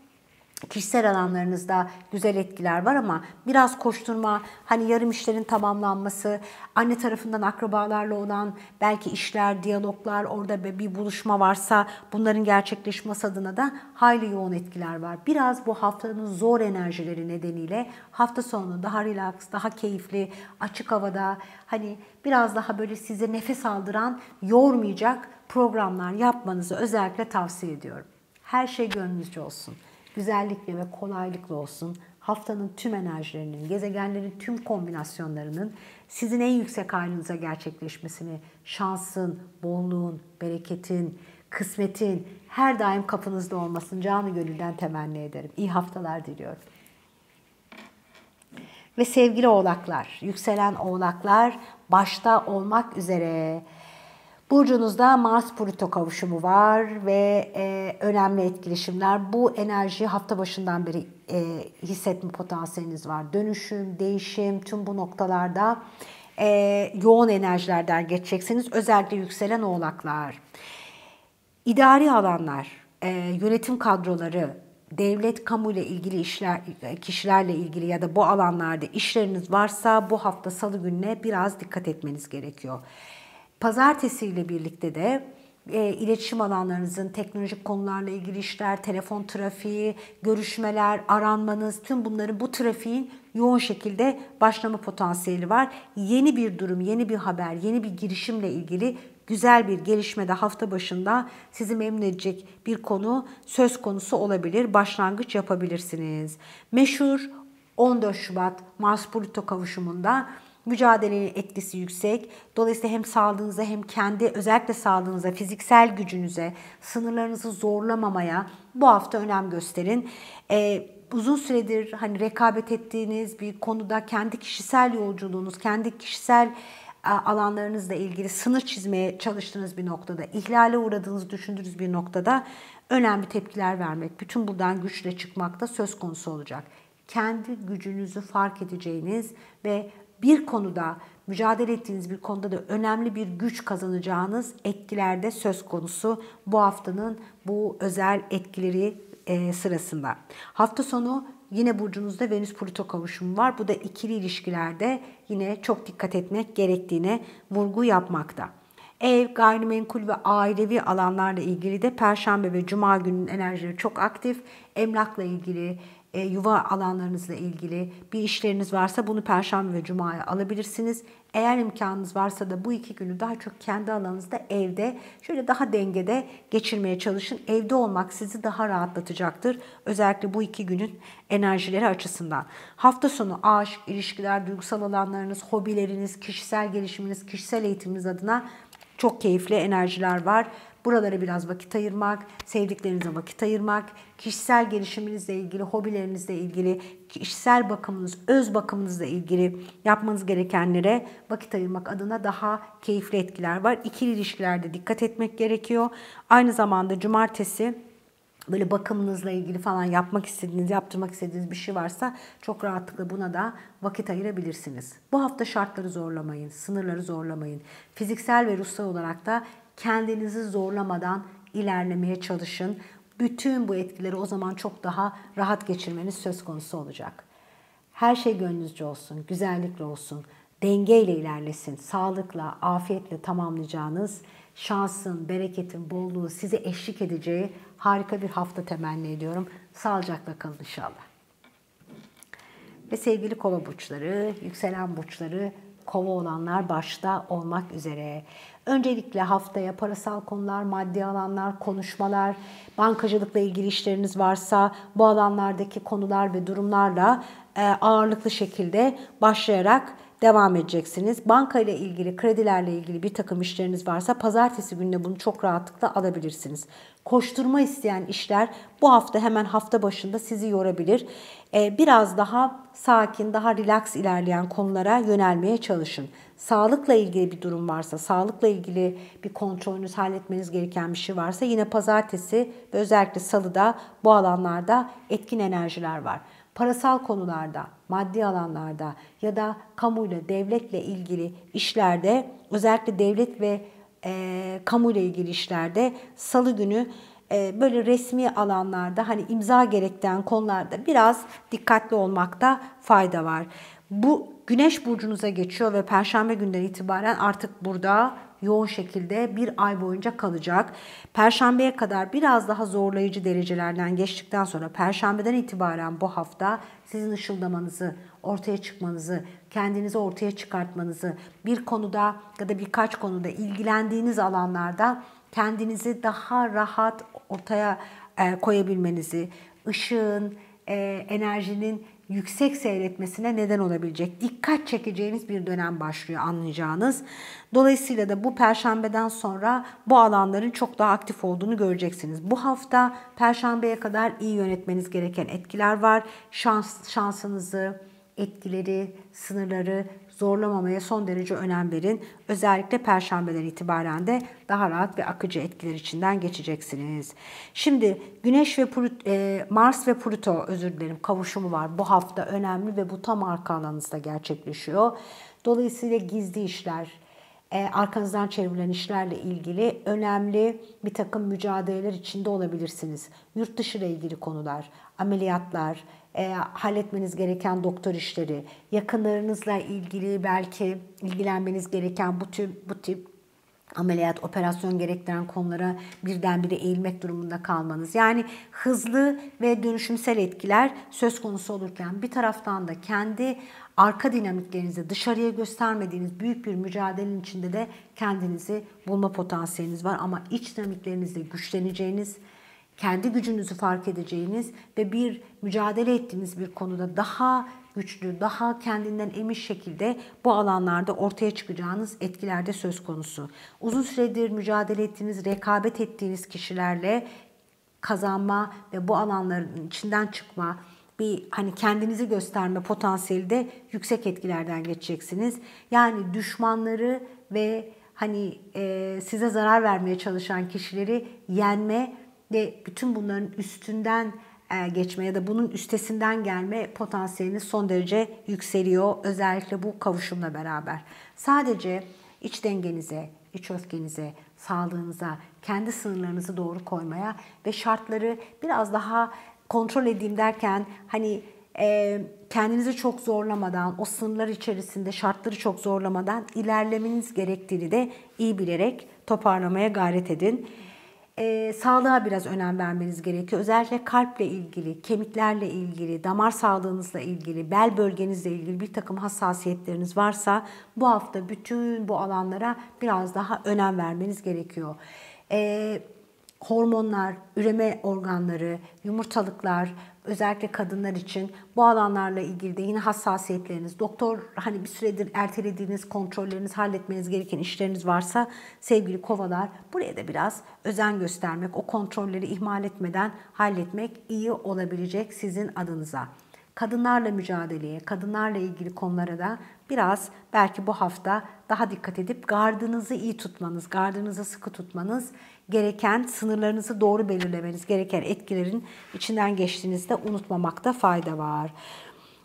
kişisel alanlarınızda güzel etkiler var ama biraz koşturma, hani yarım işlerin tamamlanması, anne tarafından akrabalarla olan belki işler, diyaloglar, orada bir buluşma varsa bunların gerçekleşmesi adına da hayli yoğun etkiler var. Biraz bu haftanın zor enerjileri nedeniyle hafta sonu daha relax, daha keyifli, açık havada hani biraz daha böyle size nefes aldıran, yormayacak programlar yapmanızı özellikle tavsiye ediyorum. Her şey gönlünüzce olsun güzellikle ve kolaylıkla olsun. Haftanın tüm enerjilerinin, gezegenlerin tüm kombinasyonlarının sizin en yüksek halinize gerçekleşmesini, şansın, bolluğun, bereketin, kısmetin her daim kapınızda olmasını canı gönülden temenni ederim. İyi haftalar diliyorum. Ve sevgili oğlaklar, yükselen oğlaklar başta olmak üzere Burcunuzda Mars-Plüto kavuşumu var ve e, önemli etkileşimler. Bu enerji hafta başından beri e, hissetme potansiyeliniz var. Dönüşüm, değişim tüm bu noktalarda e, yoğun enerjilerden geçeceksiniz. Özellikle yükselen oğlaklar. İdari alanlar, e, yönetim kadroları, devlet kamu ile ilgili işler kişilerle ilgili ya da bu alanlarda işleriniz varsa bu hafta salı gününe biraz dikkat etmeniz gerekiyor Pazartesi ile birlikte de e, iletişim alanlarınızın teknolojik konularla ilgili işler, telefon trafiği, görüşmeler, aranmanız tüm bunların bu trafiğin yoğun şekilde başlama potansiyeli var. Yeni bir durum, yeni bir haber, yeni bir girişimle ilgili güzel bir gelişme de hafta başında sizi memnun edecek bir konu söz konusu olabilir. Başlangıç yapabilirsiniz. Meşhur 14 Şubat Mars Pluto kavuşumunda mücadelenin etkisi yüksek. Dolayısıyla hem sağlığınıza hem kendi özellikle sağlığınıza, fiziksel gücünüze, sınırlarınızı zorlamamaya bu hafta önem gösterin. Ee, uzun süredir hani rekabet ettiğiniz bir konuda kendi kişisel yolculuğunuz, kendi kişisel alanlarınızla ilgili sınır çizmeye çalıştığınız bir noktada, ihlale uğradığınızı düşündüğünüz bir noktada önemli tepkiler vermek, bütün buradan güçle çıkmak da söz konusu olacak. Kendi gücünüzü fark edeceğiniz ve bir konuda mücadele ettiğiniz bir konuda da önemli bir güç kazanacağınız etkilerde söz konusu bu haftanın bu özel etkileri e, sırasında. Hafta sonu yine burcunuzda Venüs Plüto kavuşumu var. Bu da ikili ilişkilerde yine çok dikkat etmek gerektiğine vurgu yapmakta. Ev, gayrimenkul ve ailevi alanlarla ilgili de Perşembe ve Cuma gününün enerjileri çok aktif. Emlakla ilgili, e, yuva alanlarınızla ilgili bir işleriniz varsa bunu Perşembe ve Cuma'ya alabilirsiniz. Eğer imkanınız varsa da bu iki günü daha çok kendi alanınızda evde şöyle daha dengede geçirmeye çalışın. Evde olmak sizi daha rahatlatacaktır. Özellikle bu iki günün enerjileri açısından. Hafta sonu aşk, ilişkiler, duygusal alanlarınız, hobileriniz, kişisel gelişiminiz, kişisel eğitiminiz adına çok keyifli enerjiler var. Buralara biraz vakit ayırmak, sevdiklerinize vakit ayırmak, kişisel gelişiminizle ilgili, hobilerinizle ilgili, kişisel bakımınız, öz bakımınızla ilgili yapmanız gerekenlere vakit ayırmak adına daha keyifli etkiler var. İkili ilişkilerde dikkat etmek gerekiyor. Aynı zamanda cumartesi böyle bakımınızla ilgili falan yapmak istediğiniz, yaptırmak istediğiniz bir şey varsa çok rahatlıkla buna da vakit ayırabilirsiniz. Bu hafta şartları zorlamayın, sınırları zorlamayın. Fiziksel ve ruhsal olarak da kendinizi zorlamadan ilerlemeye çalışın. Bütün bu etkileri o zaman çok daha rahat geçirmeniz söz konusu olacak. Her şey gönlünüzce olsun, güzellikle olsun, dengeyle ilerlesin, sağlıkla, afiyetle tamamlayacağınız şansın, bereketin, bolluğu size eşlik edeceği harika bir hafta temenni ediyorum. Sağlıcakla kalın inşallah. Ve sevgili kova burçları, yükselen burçları, kova olanlar başta olmak üzere. Öncelikle haftaya parasal konular, maddi alanlar, konuşmalar, bankacılıkla ilgili işleriniz varsa bu alanlardaki konular ve durumlarla e, ağırlıklı şekilde başlayarak devam edeceksiniz. Banka ile ilgili, kredilerle ilgili bir takım işleriniz varsa pazartesi gününe bunu çok rahatlıkla alabilirsiniz. Koşturma isteyen işler bu hafta hemen hafta başında sizi yorabilir. Ee, biraz daha sakin, daha relax ilerleyen konulara yönelmeye çalışın. Sağlıkla ilgili bir durum varsa, sağlıkla ilgili bir kontrolünüz halletmeniz gereken bir şey varsa yine pazartesi ve özellikle salıda bu alanlarda etkin enerjiler var parasal konularda, maddi alanlarda ya da kamuyla, devletle ilgili işlerde özellikle devlet ve e, kamuyla ilgili işlerde salı günü e, böyle resmi alanlarda hani imza gerektiren konularda biraz dikkatli olmakta fayda var. Bu güneş burcunuza geçiyor ve perşembe günden itibaren artık burada yoğun şekilde bir ay boyunca kalacak. Perşembeye kadar biraz daha zorlayıcı derecelerden geçtikten sonra perşembeden itibaren bu hafta sizin ışıldamanızı, ortaya çıkmanızı, kendinizi ortaya çıkartmanızı, bir konuda ya da birkaç konuda ilgilendiğiniz alanlarda kendinizi daha rahat ortaya e, koyabilmenizi, ışığın, e, enerjinin yüksek seyretmesine neden olabilecek, dikkat çekeceğiniz bir dönem başlıyor anlayacağınız. Dolayısıyla da bu perşembeden sonra bu alanların çok daha aktif olduğunu göreceksiniz. Bu hafta perşembeye kadar iyi yönetmeniz gereken etkiler var. Şans, şansınızı, etkileri, sınırları zorlamamaya son derece önem verin. Özellikle perşembeden itibaren de daha rahat ve akıcı etkiler içinden geçeceksiniz. Şimdi Güneş ve Plüto, e, Mars ve Plüto özür dilerim kavuşumu var. Bu hafta önemli ve bu tam arka alanınızda gerçekleşiyor. Dolayısıyla gizli işler, e, arkanızdan çevrilen işlerle ilgili önemli bir takım mücadeleler içinde olabilirsiniz. Yurt dışı ile ilgili konular, ameliyatlar, e, halletmeniz gereken doktor işleri, yakınlarınızla ilgili belki ilgilenmeniz gereken bu tip bu tip ameliyat, operasyon gerektiren konulara birdenbire eğilmek durumunda kalmanız. Yani hızlı ve dönüşümsel etkiler söz konusu olurken bir taraftan da kendi arka dinamiklerinizi dışarıya göstermediğiniz büyük bir mücadelenin içinde de kendinizi bulma potansiyeliniz var. Ama iç dinamiklerinizle güçleneceğiniz, kendi gücünüzü fark edeceğiniz ve bir mücadele ettiğiniz bir konuda daha güçlü, daha kendinden emin şekilde bu alanlarda ortaya çıkacağınız etkilerde söz konusu. Uzun süredir mücadele ettiğiniz, rekabet ettiğiniz kişilerle kazanma ve bu alanların içinden çıkma, bir hani kendinizi gösterme potansiyeli de yüksek etkilerden geçeceksiniz. Yani düşmanları ve hani e, size zarar vermeye çalışan kişileri yenme ve bütün bunların üstünden e, geçme ya da bunun üstesinden gelme potansiyeliniz son derece yükseliyor. Özellikle bu kavuşumla beraber. Sadece iç dengenize, iç öfkenize, sağlığınıza, kendi sınırlarınızı doğru koymaya ve şartları biraz daha kontrol edeyim derken hani e, kendinizi çok zorlamadan, o sınırlar içerisinde şartları çok zorlamadan ilerlemeniz gerektiğini de iyi bilerek toparlamaya gayret edin e, sağlığa biraz önem vermeniz gerekiyor. Özellikle kalple ilgili, kemiklerle ilgili, damar sağlığınızla ilgili, bel bölgenizle ilgili bir takım hassasiyetleriniz varsa bu hafta bütün bu alanlara biraz daha önem vermeniz gerekiyor. E, hormonlar, üreme organları, yumurtalıklar, özellikle kadınlar için bu alanlarla ilgili de yine hassasiyetleriniz, doktor hani bir süredir ertelediğiniz kontrolleriniz, halletmeniz gereken işleriniz varsa sevgili kovalar buraya da biraz özen göstermek, o kontrolleri ihmal etmeden halletmek iyi olabilecek sizin adınıza. Kadınlarla mücadeleye, kadınlarla ilgili konulara da biraz belki bu hafta daha dikkat edip gardınızı iyi tutmanız, gardınızı sıkı tutmanız gereken, sınırlarınızı doğru belirlemeniz gereken etkilerin içinden geçtiğinizde unutmamakta fayda var.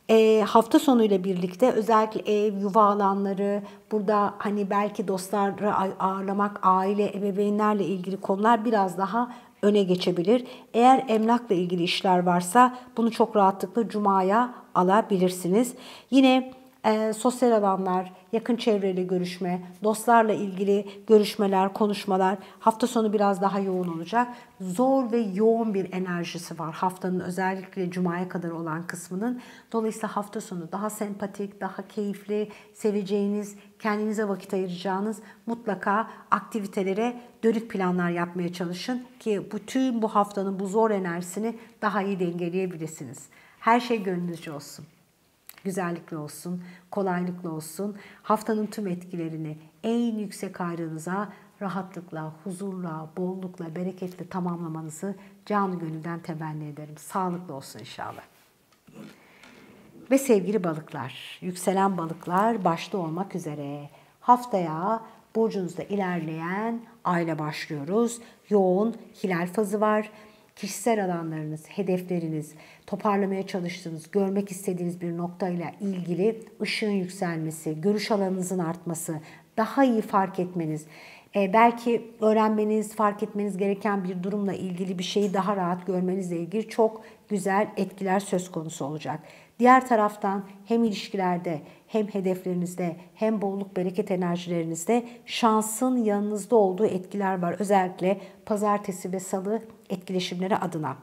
E, hafta sonu ile birlikte özellikle ev, yuva alanları, burada hani belki dostları ağırlamak, aile, ebeveynlerle ilgili konular biraz daha öne geçebilir. Eğer emlakla ilgili işler varsa bunu çok rahatlıkla cumaya alabilirsiniz. Yine e, sosyal alanlar, yakın çevreyle görüşme, dostlarla ilgili görüşmeler, konuşmalar hafta sonu biraz daha yoğun olacak. Zor ve yoğun bir enerjisi var haftanın özellikle cumaya kadar olan kısmının. Dolayısıyla hafta sonu daha sempatik, daha keyifli, seveceğiniz, kendinize vakit ayıracağınız mutlaka aktivitelere dönük planlar yapmaya çalışın ki bütün bu haftanın bu zor enerjisini daha iyi dengeleyebilirsiniz. Her şey gönlünüzce olsun güzellikle olsun, kolaylıkla olsun. Haftanın tüm etkilerini en yüksek ayrınıza rahatlıkla, huzurla, bollukla, bereketle tamamlamanızı canı gönülden temenni ederim. Sağlıklı olsun inşallah. Ve sevgili balıklar, yükselen balıklar başta olmak üzere haftaya burcunuzda ilerleyen ayla başlıyoruz. Yoğun hilal fazı var kişisel alanlarınız, hedefleriniz, toparlamaya çalıştığınız, görmek istediğiniz bir noktayla ilgili ışığın yükselmesi, görüş alanınızın artması, daha iyi fark etmeniz, e, belki öğrenmeniz, fark etmeniz gereken bir durumla ilgili bir şeyi daha rahat görmenizle ilgili çok güzel etkiler söz konusu olacak. Diğer taraftan hem ilişkilerde hem hedeflerinizde hem bolluk bereket enerjilerinizde şansın yanınızda olduğu etkiler var. Özellikle pazartesi ve salı etkileşimleri adına.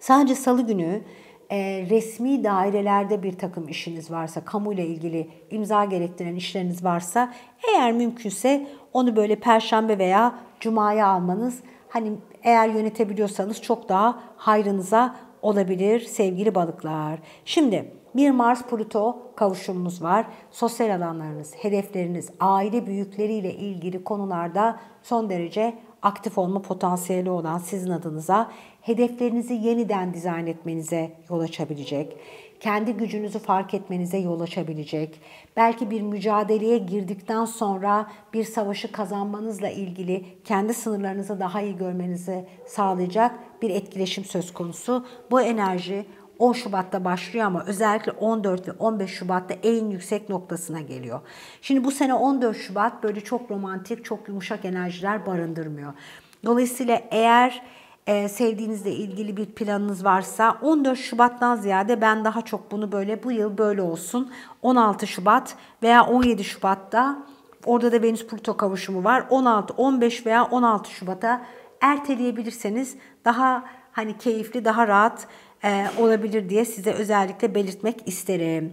Sadece salı günü e, resmi dairelerde bir takım işiniz varsa, kamuyla ilgili imza gerektiren işleriniz varsa eğer mümkünse onu böyle perşembe veya cumaya almanız hani eğer yönetebiliyorsanız çok daha hayrınıza olabilir sevgili balıklar. Şimdi bir Mars-Pluto kavuşumunuz var. Sosyal alanlarınız, hedefleriniz, aile büyükleriyle ilgili konularda son derece aktif olma potansiyeli olan sizin adınıza hedeflerinizi yeniden dizayn etmenize yol açabilecek, kendi gücünüzü fark etmenize yol açabilecek, belki bir mücadeleye girdikten sonra bir savaşı kazanmanızla ilgili kendi sınırlarınızı daha iyi görmenizi sağlayacak bir etkileşim söz konusu. Bu enerji 10 Şubat'ta başlıyor ama özellikle 14 ve 15 Şubat'ta en yüksek noktasına geliyor. Şimdi bu sene 14 Şubat böyle çok romantik, çok yumuşak enerjiler barındırmıyor. Dolayısıyla eğer e, sevdiğinizle ilgili bir planınız varsa 14 Şubat'tan ziyade ben daha çok bunu böyle bu yıl böyle olsun 16 Şubat veya 17 Şubat'ta Orada da Venüs Plüto kavuşumu var. 16, 15 veya 16 Şubat'a erteleyebilirseniz daha hani keyifli, daha rahat e, olabilir diye size özellikle belirtmek isterim.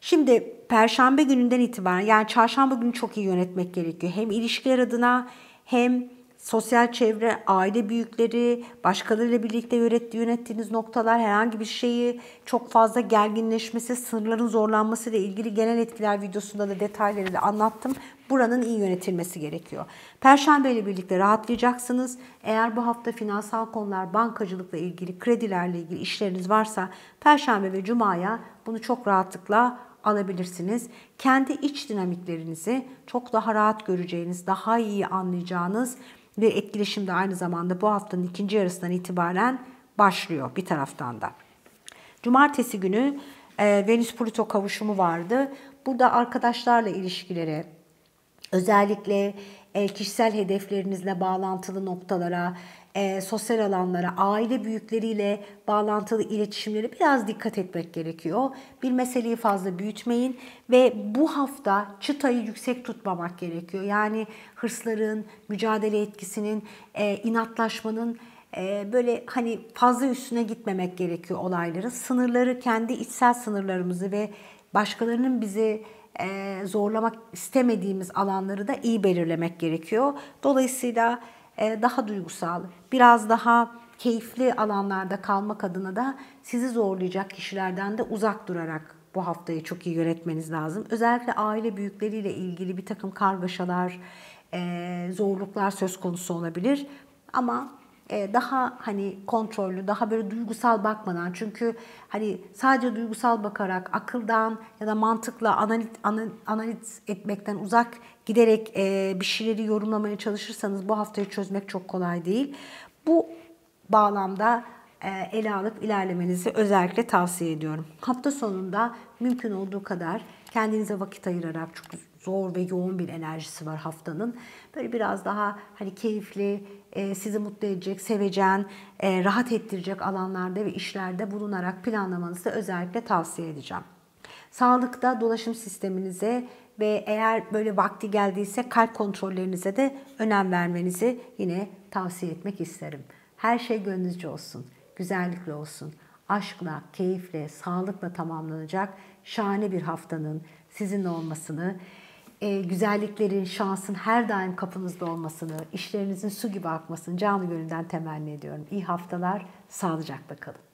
Şimdi perşembe gününden itibaren yani çarşamba günü çok iyi yönetmek gerekiyor. Hem ilişkiler adına hem sosyal çevre, aile büyükleri, başkalarıyla birlikte yönettiğiniz noktalar herhangi bir şeyi çok fazla gerginleşmesi, sınırların zorlanması ile ilgili genel etkiler videosunda da detayları da anlattım. Buranın iyi yönetilmesi gerekiyor. Perşembe ile birlikte rahatlayacaksınız. Eğer bu hafta finansal konular, bankacılıkla ilgili, kredilerle ilgili işleriniz varsa Perşembe ve Cuma'ya bunu çok rahatlıkla alabilirsiniz. Kendi iç dinamiklerinizi çok daha rahat göreceğiniz, daha iyi anlayacağınız ve etkileşim de aynı zamanda bu haftanın ikinci yarısından itibaren başlıyor bir taraftan da. Cumartesi günü e, Venüs-Plüto kavuşumu vardı. Burada arkadaşlarla ilişkilere, özellikle e, kişisel hedeflerinizle bağlantılı noktalara, e, sosyal alanlara, aile büyükleriyle bağlantılı iletişimlere biraz dikkat etmek gerekiyor. Bir meseleyi fazla büyütmeyin ve bu hafta çıtayı yüksek tutmamak gerekiyor. Yani hırsların, mücadele etkisinin, e, inatlaşmanın e, böyle hani fazla üstüne gitmemek gerekiyor olayların. Sınırları, kendi içsel sınırlarımızı ve başkalarının bizi e, zorlamak istemediğimiz alanları da iyi belirlemek gerekiyor. Dolayısıyla e, daha duygusal, biraz daha keyifli alanlarda kalmak adına da sizi zorlayacak kişilerden de uzak durarak bu haftayı çok iyi yönetmeniz lazım. Özellikle aile büyükleriyle ilgili bir takım kargaşalar, e, zorluklar söz konusu olabilir. Ama e, daha hani kontrollü, daha böyle duygusal bakmadan çünkü hani sadece duygusal bakarak akıldan ya da mantıkla analiz, analiz etmekten uzak giderek e, bir şeyleri yorumlamaya çalışırsanız bu haftayı çözmek çok kolay değil. Bu bağlamda e, ele alıp ilerlemenizi özellikle tavsiye ediyorum. Hafta sonunda mümkün olduğu kadar kendinize vakit ayırarak çok zor ve yoğun bir enerjisi var haftanın. Böyle biraz daha hani keyifli, e, sizi mutlu edecek, sevecen, e, rahat ettirecek alanlarda ve işlerde bulunarak planlamanızı özellikle tavsiye edeceğim. Sağlıkta dolaşım sisteminize ve eğer böyle vakti geldiyse kalp kontrollerinize de önem vermenizi yine tavsiye etmek isterim. Her şey gönlünüzce olsun, güzellikle olsun, aşkla, keyifle, sağlıkla tamamlanacak şahane bir haftanın sizinle olmasını, e, güzelliklerin, şansın her daim kapınızda olmasını, işlerinizin su gibi akmasını canı gönülden temenni ediyorum. İyi haftalar, sağlıcakla kalın.